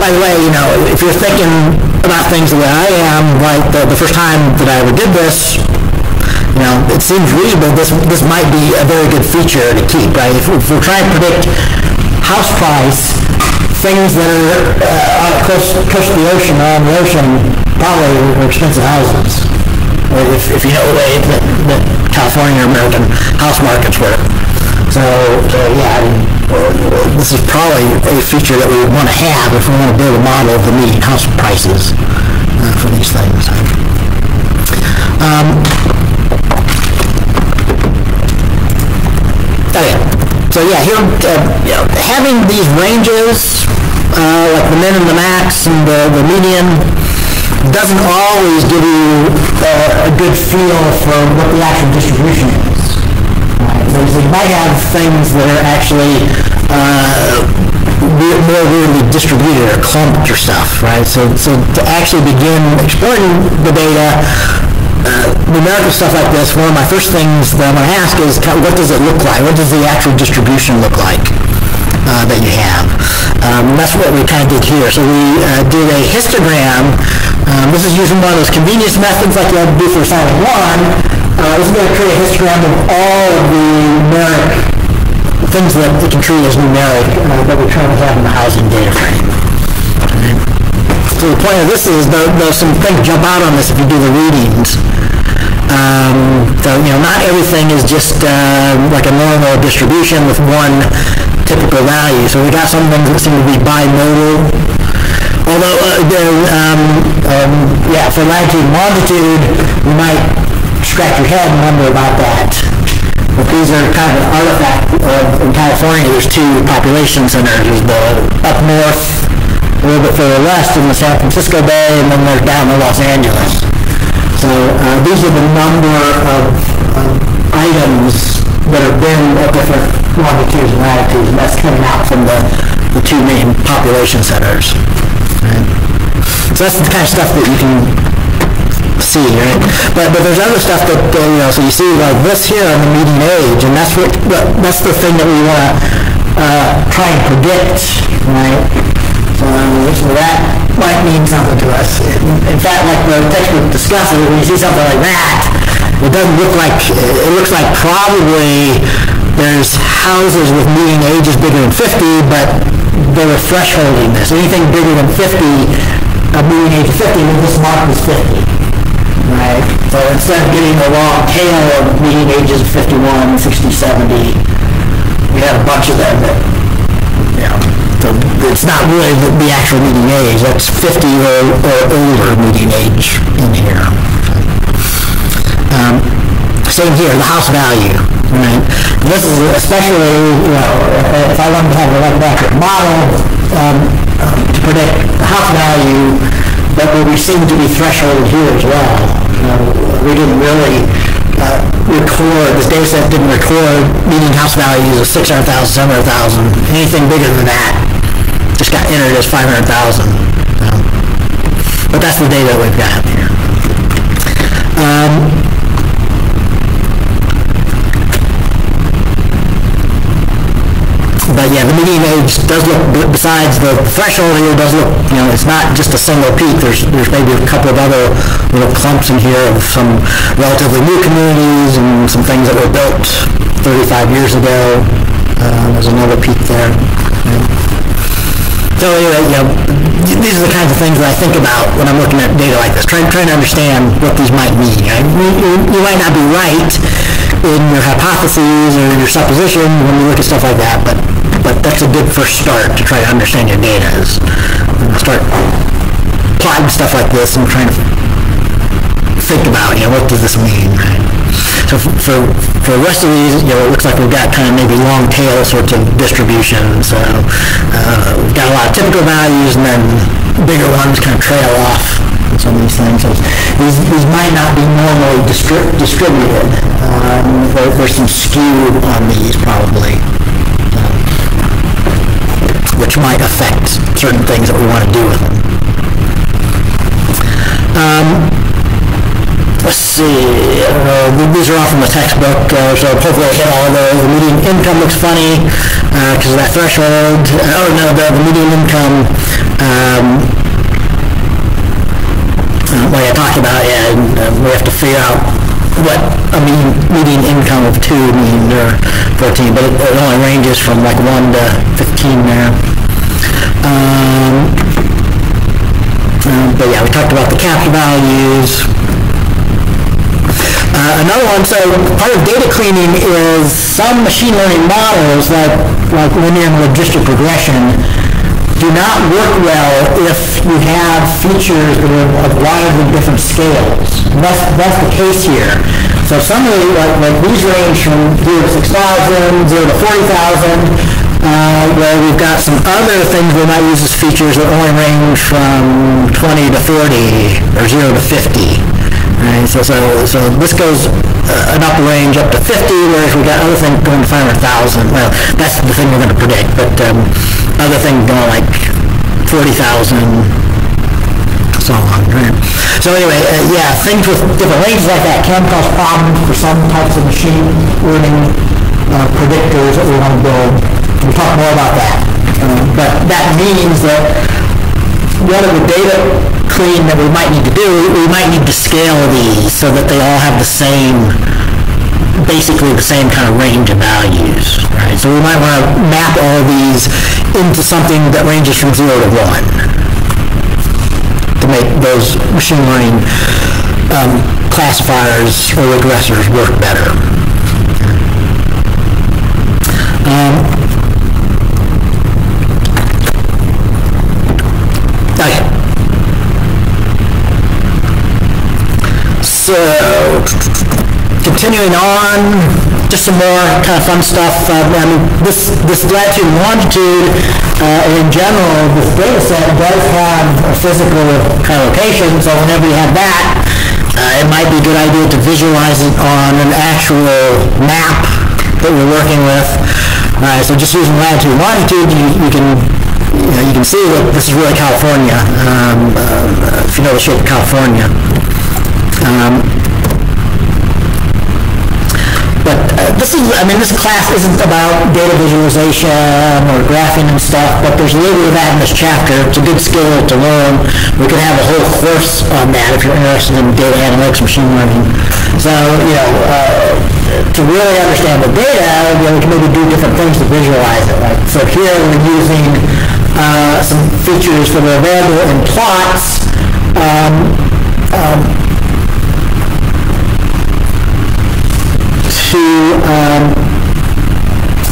By the way, you know, if you're thinking about things the way I am, like the, the first time that I ever did this, you know, it seems reasonable this this might be a very good feature to keep, right? If, if we're trying to predict house price, things that are uh, close, close to the ocean or on the ocean probably are expensive houses. If, if you know the way that, that California or American house markets work. So, so yeah, mean, this is probably a feature that we would want to have if we want to build a model of the median house prices uh, for these things. Um, okay. So yeah, here, uh, you know, having these ranges, uh, like the min and the max and the, the median, doesn't always give you uh, a good feel for what the actual distribution is. So you might have things that are actually uh, more weirdly distributed or clumped or stuff, right? So, so to actually begin exploring the data, uh, numerical stuff like this, one of my first things that I'm going to ask is, what does it look like? What does the actual distribution look like uh, that you have? Um, that's what we kind of did here. So we uh, did a histogram. Um, this is using one of those convenience methods like you had to do for assignment one. Uh, this is going to create a histogram of all of the numeric things that it can treat as numeric uh, that we're trying to have in the housing data frame. So the point of this is there, there's some things jump out on this if you do the readings. Um, so, you know, not everything is just uh, like a normal distribution with one typical value. So we got some things that seem to be bimodal. Although, uh, um, um, yeah, for latitude and longitude, you might scratch your head and wonder about that. But these are kind of an artifact of, in California, there's two population centers. The up north, a little bit further west in the San Francisco Bay, and then there's down in Los Angeles. So uh, these are the number of, of items that have been at different longitudes and latitudes, and that's coming out from the, the two main population centers. Right? So that's the kind of stuff that you can see, right? But but there's other stuff that uh, you know. So you see like this here on the median age, and that's what that's the thing that we want to uh, try and predict, right? So, so that might mean something to us. In, in fact, like the textbook discusses, when you see something like that, it doesn't look like it looks like probably there's houses with median ages bigger than 50, but they were thresholding this. Anything bigger than 50, a median age of 50, we just mark as 50 So instead of getting a long tail of median ages of 51, 60, 70, we had a bunch of them that, you know, so it's not really the, the actual median age, that's 50 or, or older median age in here. Um, same here, the house value, right? This is especially, you know, if I wanted to have a accurate model um, to predict the house value, but we seem to be thresholded here as well. You know, we didn't really uh, record, this data set didn't record median house values of 600,000, 700,000, anything bigger than that just got entered as 500,000. So. But that's the data we've got here. Um, but yeah, the median age does look, besides the threshold here, does look, you know, it's not just a single peak. There's, there's maybe a couple of other little clumps in here of some relatively new communities and some things that were built 35 years ago. Uh, there's another peak there. So anyway, you know, these are the kinds of things that I think about when I'm looking at data like this, trying, trying to understand what these might mean. You, you- might not be right in your hypotheses or your suppositions when you look at stuff like that, but, but that's a good first start to try to understand your data is start plotting stuff like this and trying to think about, you know, what does this mean, right? So for, for the rest of these, you know, it looks like we've got kind of maybe long tail sorts of distributions. So uh, we've got a lot of typical values and then bigger ones kind of trail off some of these things. So these, these might not be normally distri- distributed. Um, there, there's some skew on these probably, which might affect certain things that we want to do with them. Let's see, uh, these are all from the textbook, uh, so hopefully I hit all those. The median income looks funny because of that threshold. Uh, oh no, the, the median income, um, uh, like I talked about, yeah, uh, we have to figure out what a median, median income of two means or 14, but it, it only ranges from like 1 to 15 there. Um, uh, but yeah, we talked about the cap values. Uh, another one, so part of data cleaning is some machine learning models like, like linear and logistic regression do not work well if you have features that are of wildly different scales. That's, that's the case here. So some of the, like, like these range from 0 to 6,000, 0 to 40,000, uh, where we've got some other things we might use as features that only range from 20 to 40 or 0 to 50. Right, so, so, so this goes uh, an upper range up to 50, whereas we got other things going to 500,000. Well, that's the thing we're going to predict, but um, other things going like 40,000, so on, right? So anyway, uh, yeah, things with different ranges like that can cause problems for some types of machine learning uh, predictors that we want to build. We'll talk more about that. Um, but that means that one of the data clean that we might need to do, we might need to scale these so that they all have the same, basically the same kind of range of values, right? So we might want to map all these into something that ranges from zero to one to make those machine learning um, classifiers or regressors work better. Um, okay. So, continuing on, just some more kind of fun stuff. Uh, I mean, this, this latitude and longitude, uh, in general, this data set does have a physical kind of location, so whenever you have that, uh, it might be a good idea to visualize it on an actual map that we're working with. Uh, so just using latitude and longitude, you, you can you, know, you can see that this is really California, um, uh, if you know the shape of California. Um, but uh, this is, I mean, this class isn't about data visualization or graphing and stuff, but there's a little bit of that in this chapter. It's a good skill to learn. We could have a whole course on that if you're interested in data analytics, machine learning. So, you know, uh, to really understand the data, you know, we can maybe do different things to visualize it. Like, so here we're using uh, some features that are available in plots. Um, um, to um,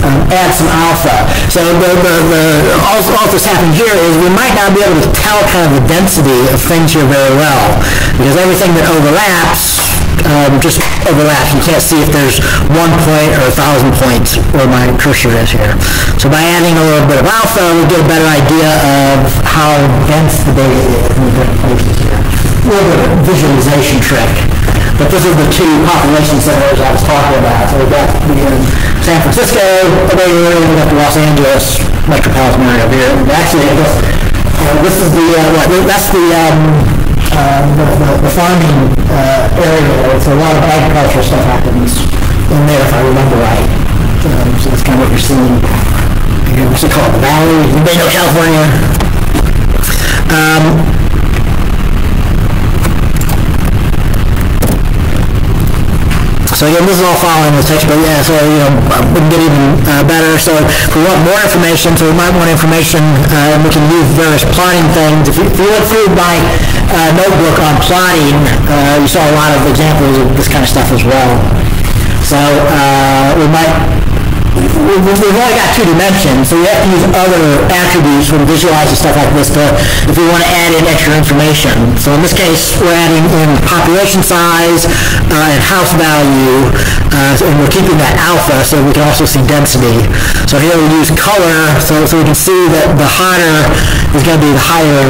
um, add some alpha. So the, the, the, all, all that's happening here is we might not be able to tell kind of the density of things here very well because everything that overlaps um, just overlaps. You can't see if there's one point or a thousand points where my cursor is here. So by adding a little bit of alpha, we get a better idea of how dense the data is in different places here. A little bit of visualization trick. But this is the two population centers I was talking about. So we've got the uh, San Francisco Bay Area, we've got the Los Angeles metropolitan area over here. And Actually, guess, uh, this is the, uh, that's the, um, uh, the, the, the farming uh, area. It's a lot of agricultural stuff happens in there, if I remember right. Um, so that's kind of what you're seeing. Again, what's it called? The Valley, you may know California. Um, So again, this is all following the text, but yeah, so, you know, we can get even uh, better. So if we want more information, so we might want information, uh, and we can use various plotting things. If you, if you went through my uh, notebook on plotting, uh, you saw a lot of examples of this kind of stuff as well. So uh, we might we- we- we've only got two dimensions, so we have to use other attributes when visualizing stuff like this to, if we want to add in extra information. So in this case, we're adding in population size uh, and house value, uh, and we're keeping that alpha so we can also see density. So here we use color, so, so we can see that the hotter is going to be the higher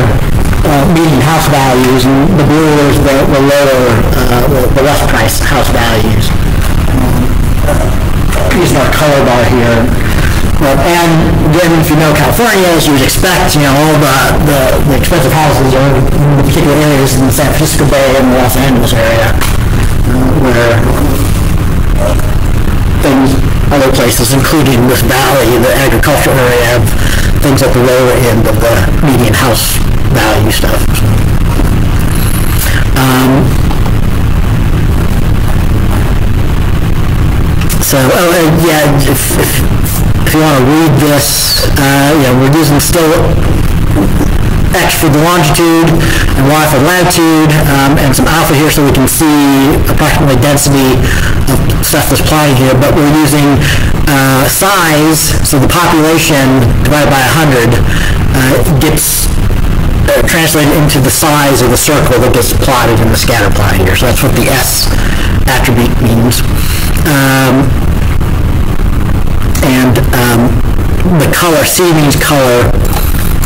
uh, median house values, and the blue is the, the lower, uh, the- the less price house values our color bar here. Well, and then if you know California, as you would expect, you know, all the, the, the expensive houses are in the particular areas in the San Francisco Bay and the Los Angeles area, uh, where things, other places, including this valley, the agricultural area, have things at the lower end of the median house value stuff. Um, So, oh, uh, yeah, if, if, if you want to read this, uh, know, we're using still X for the longitude and Y for latitude, um, and some alpha here so we can see approximately density of stuff that's plotting here, but we're using uh, size, so the population divided by 100 uh, gets uh, translated into the size of the circle that gets plotted in the scatter plot here. So that's what the S attribute means. Um, and um, the color, C means color.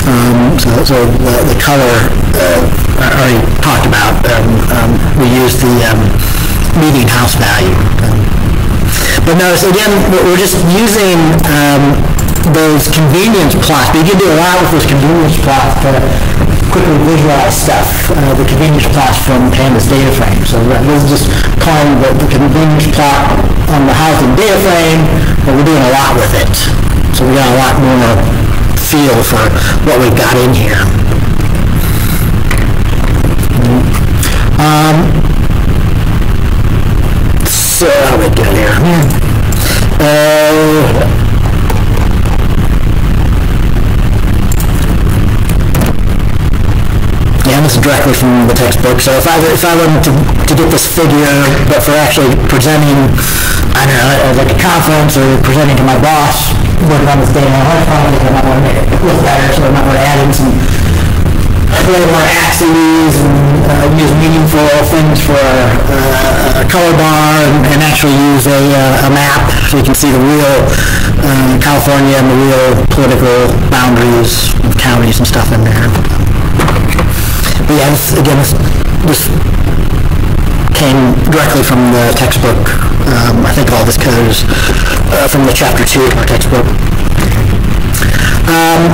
Um, so, so the, the color uh, I already talked about. Um, we use the um, median house value. But notice again, we're just using those convenience plots. But you can do a lot with those convenience plots to quickly visualize stuff. Uh, the convenience plots from Pandas data frame. So uh, this is just calling the, the convenience plot on the housing data frame, but we're doing a lot with it. So we got a lot more feel for what we've got in here. So, how we doing here? Uh, Yeah, this is directly from the textbook. So if I, if I wanted to, to get this figure, but for actually presenting, I don't know, like a conference or presenting to my boss, working on this data, I probably I might want to make it look better, so I might want to add in some little more axes and uh, use meaningful things for uh, a color bar and, and actually use a, uh, a map so you can see the real uh, California and the real political boundaries of counties and stuff in there. But yeah, again, this, came directly from the textbook. Um, I think all this code is uh, from the chapter two of our textbook. Um,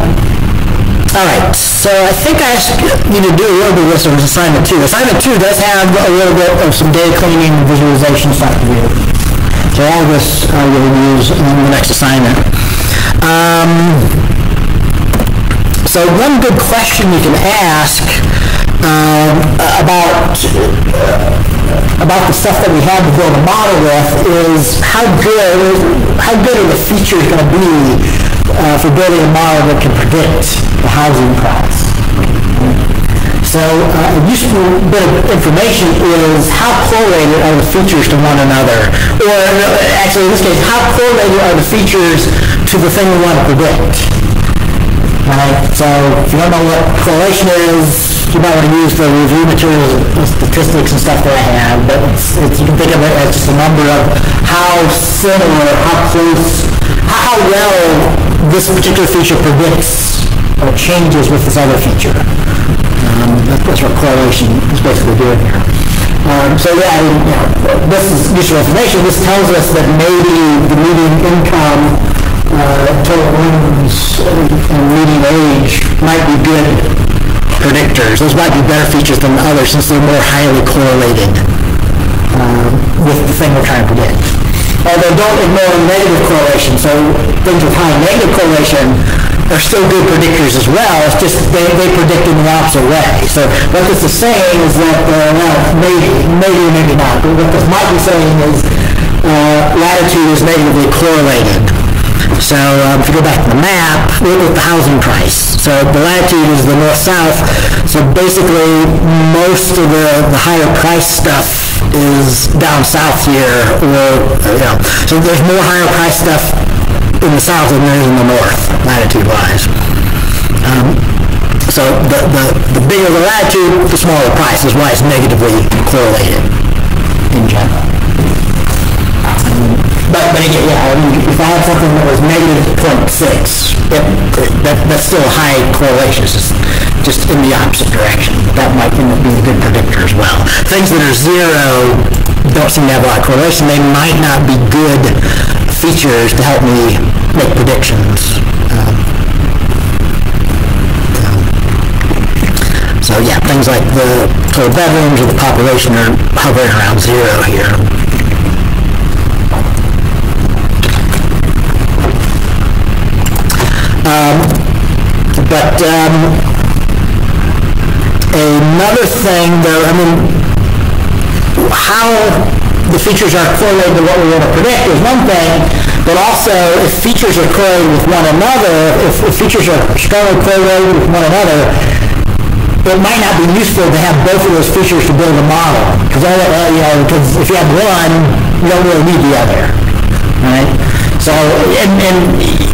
all right, so I think I asked you to do a little bit of this on assignment two. Assignment two does have a little bit of some data cleaning and visualization stuff to do. So all this I will use in the next assignment. Um, so one good question you can ask um, about uh, about the stuff that we have to build a model with is how good how good are the features going to be uh, for building a model that can predict the housing price. So uh, a useful bit of information is how correlated are the features to one another, or uh, actually in this case, how correlated are the features to the thing we want to predict. Right? So if you don't know what correlation is, you might want to use the review materials, statistics and stuff that I have, but it's, it's, you can think of it as just a number of how similar, how close, how well this particular feature predicts or changes with this other feature. Um, that's what correlation is basically doing here. Um, so yeah, you know, this is useful information. This tells us that maybe the median income uh, total rooms and median age might be good predictors. Those might be better features than the others since they're more highly correlated um, with the thing we're trying to predict. Although don't ignore negative correlation. So things with high negative correlation are still good predictors as well. It's just they, they predict in the opposite way. So what this is saying is that, uh, well, maybe, maybe, maybe not. But what this might be saying is latitude is negatively correlated. So um, if you go back to the map, look at the housing price. So the latitude is the north-south. So basically, most of the, the higher price stuff is down south here, or, you know, so there's more higher price stuff in the south than there is in the north, latitude-wise. Um, so the, the, the bigger the latitude, the smaller the price, is why it's negatively correlated in general. But, but yeah, I mean, if I had something that was negative point six, it, that, that's still a high correlation, it's just, just in the opposite direction. That might end up being a good predictor as well. Things that are zero don't seem to have a lot of correlation. They might not be good features to help me make predictions. Um, so yeah, things like the total bedrooms or the population are hovering around zero here. Um, but um, another thing, though, I mean, how the features are correlated to what we want to predict is one thing, but also if features are correlated with one another, if, if features are strongly correlated with one another, it might not be useful to have both of those features to build a model. Because you know, if you have one, you don't really need the other, right? So, and, and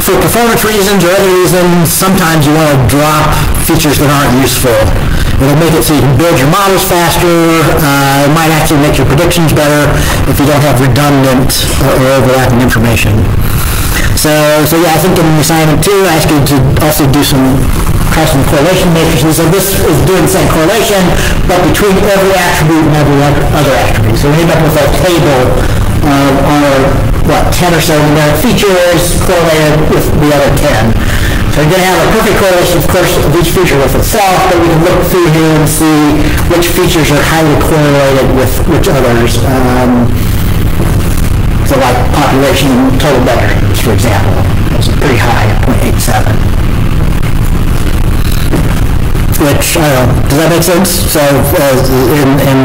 for performance reasons or other reasons, sometimes you want to drop features that aren't useful. It'll make it so you can build your models faster. Uh, it might actually make your predictions better if you don't have redundant or overlapping information. So, so yeah, I think in assignment two, I asked you to also do some and correlation matrices. So this is doing the same correlation, but between every attribute and every other attribute. So we end up with a table of our, what, 10 or so numeric features correlated with the other 10. So you're going to have a perfect correlation, of course, of each feature with itself, but we can look through here and see which features are highly correlated with which others. Um, so like population total bedrooms, for example, is pretty high at 0.87 which, know, does that make sense? So uh, in, in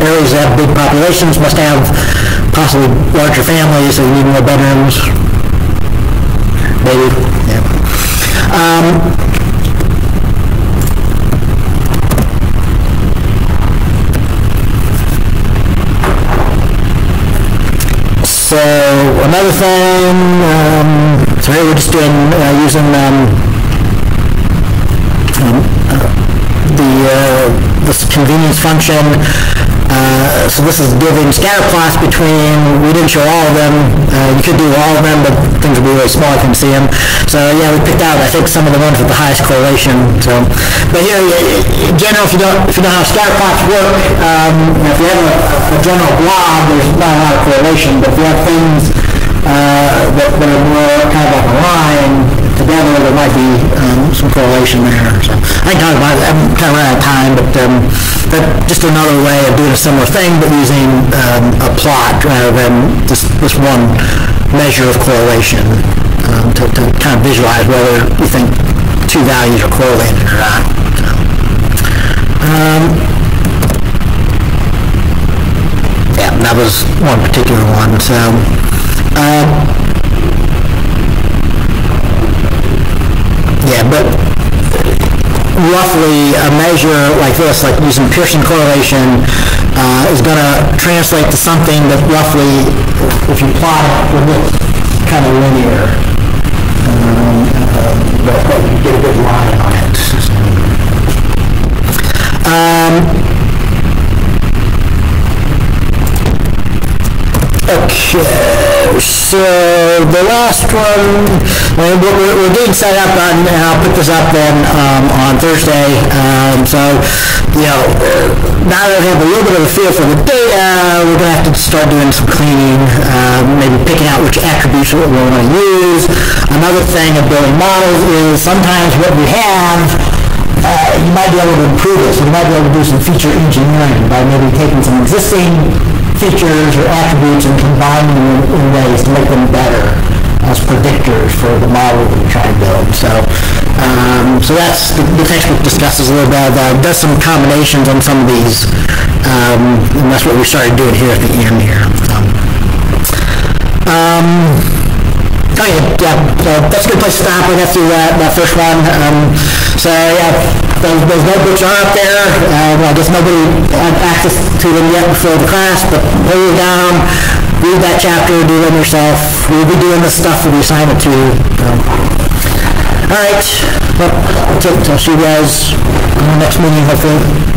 areas that have big populations must have possibly larger families, you need more bedrooms. Maybe, yeah. Um, so another thing, um, so here we're just doing, uh, using um, um, the uh, this convenience function. Uh, so this is giving scatter plots between, we didn't show all of them, uh, you could do all of them, but things would be really small, I couldn't see them. So yeah, we picked out, I think, some of the ones with the highest correlation. So, but here, in general, if you don't, if you know how scatter plots work, um, if you have a, a general blob, there's not a lot of correlation, but if you have things uh, that, that are more kind of like a line together, there might be um, some correlation there. So I can talk about it. I'm kind of out of time, but um, but just another way of doing a similar thing, but using um, a plot rather than just this one measure of correlation um, to, to kind of visualize whether you think two values are correlated or not. Um, yeah, that was one particular one. So. Um, yeah, but roughly a measure like this, like using Pearson correlation, uh, is going to translate to something that roughly, if you plot it, will look kind of linear. Um, uh, but, but you get a good line on it. Um, Okay, so the last one, we're, we're, we're getting set up on, and I'll put this up then um, on Thursday. Um, so, you know, now that we have a little bit of a feel for the data, we're going to have to start doing some cleaning, uh, maybe picking out which attributes we want to use. Another thing of building models is sometimes what we have uh, you might be able to improve it. So you might be able to do some feature engineering by maybe taking some existing features or attributes and combine them in ways to make them better as predictors for the model that we try to build. So, um, so that's the, the, textbook discusses a little bit of that. Does some combinations on some of these, um, and that's what we started doing here at the end here. Um, um oh yeah, yeah, so that's a good place to stop. We got through that, that first one. Um, so yeah those, those notebooks are out there, uh, I guess nobody had access to them yet before the class, but pull it down, read that chapter, do them yourself, we'll be doing the stuff that we assign it to. um, All right, well, I'll see you guys in the next meeting, hopefully.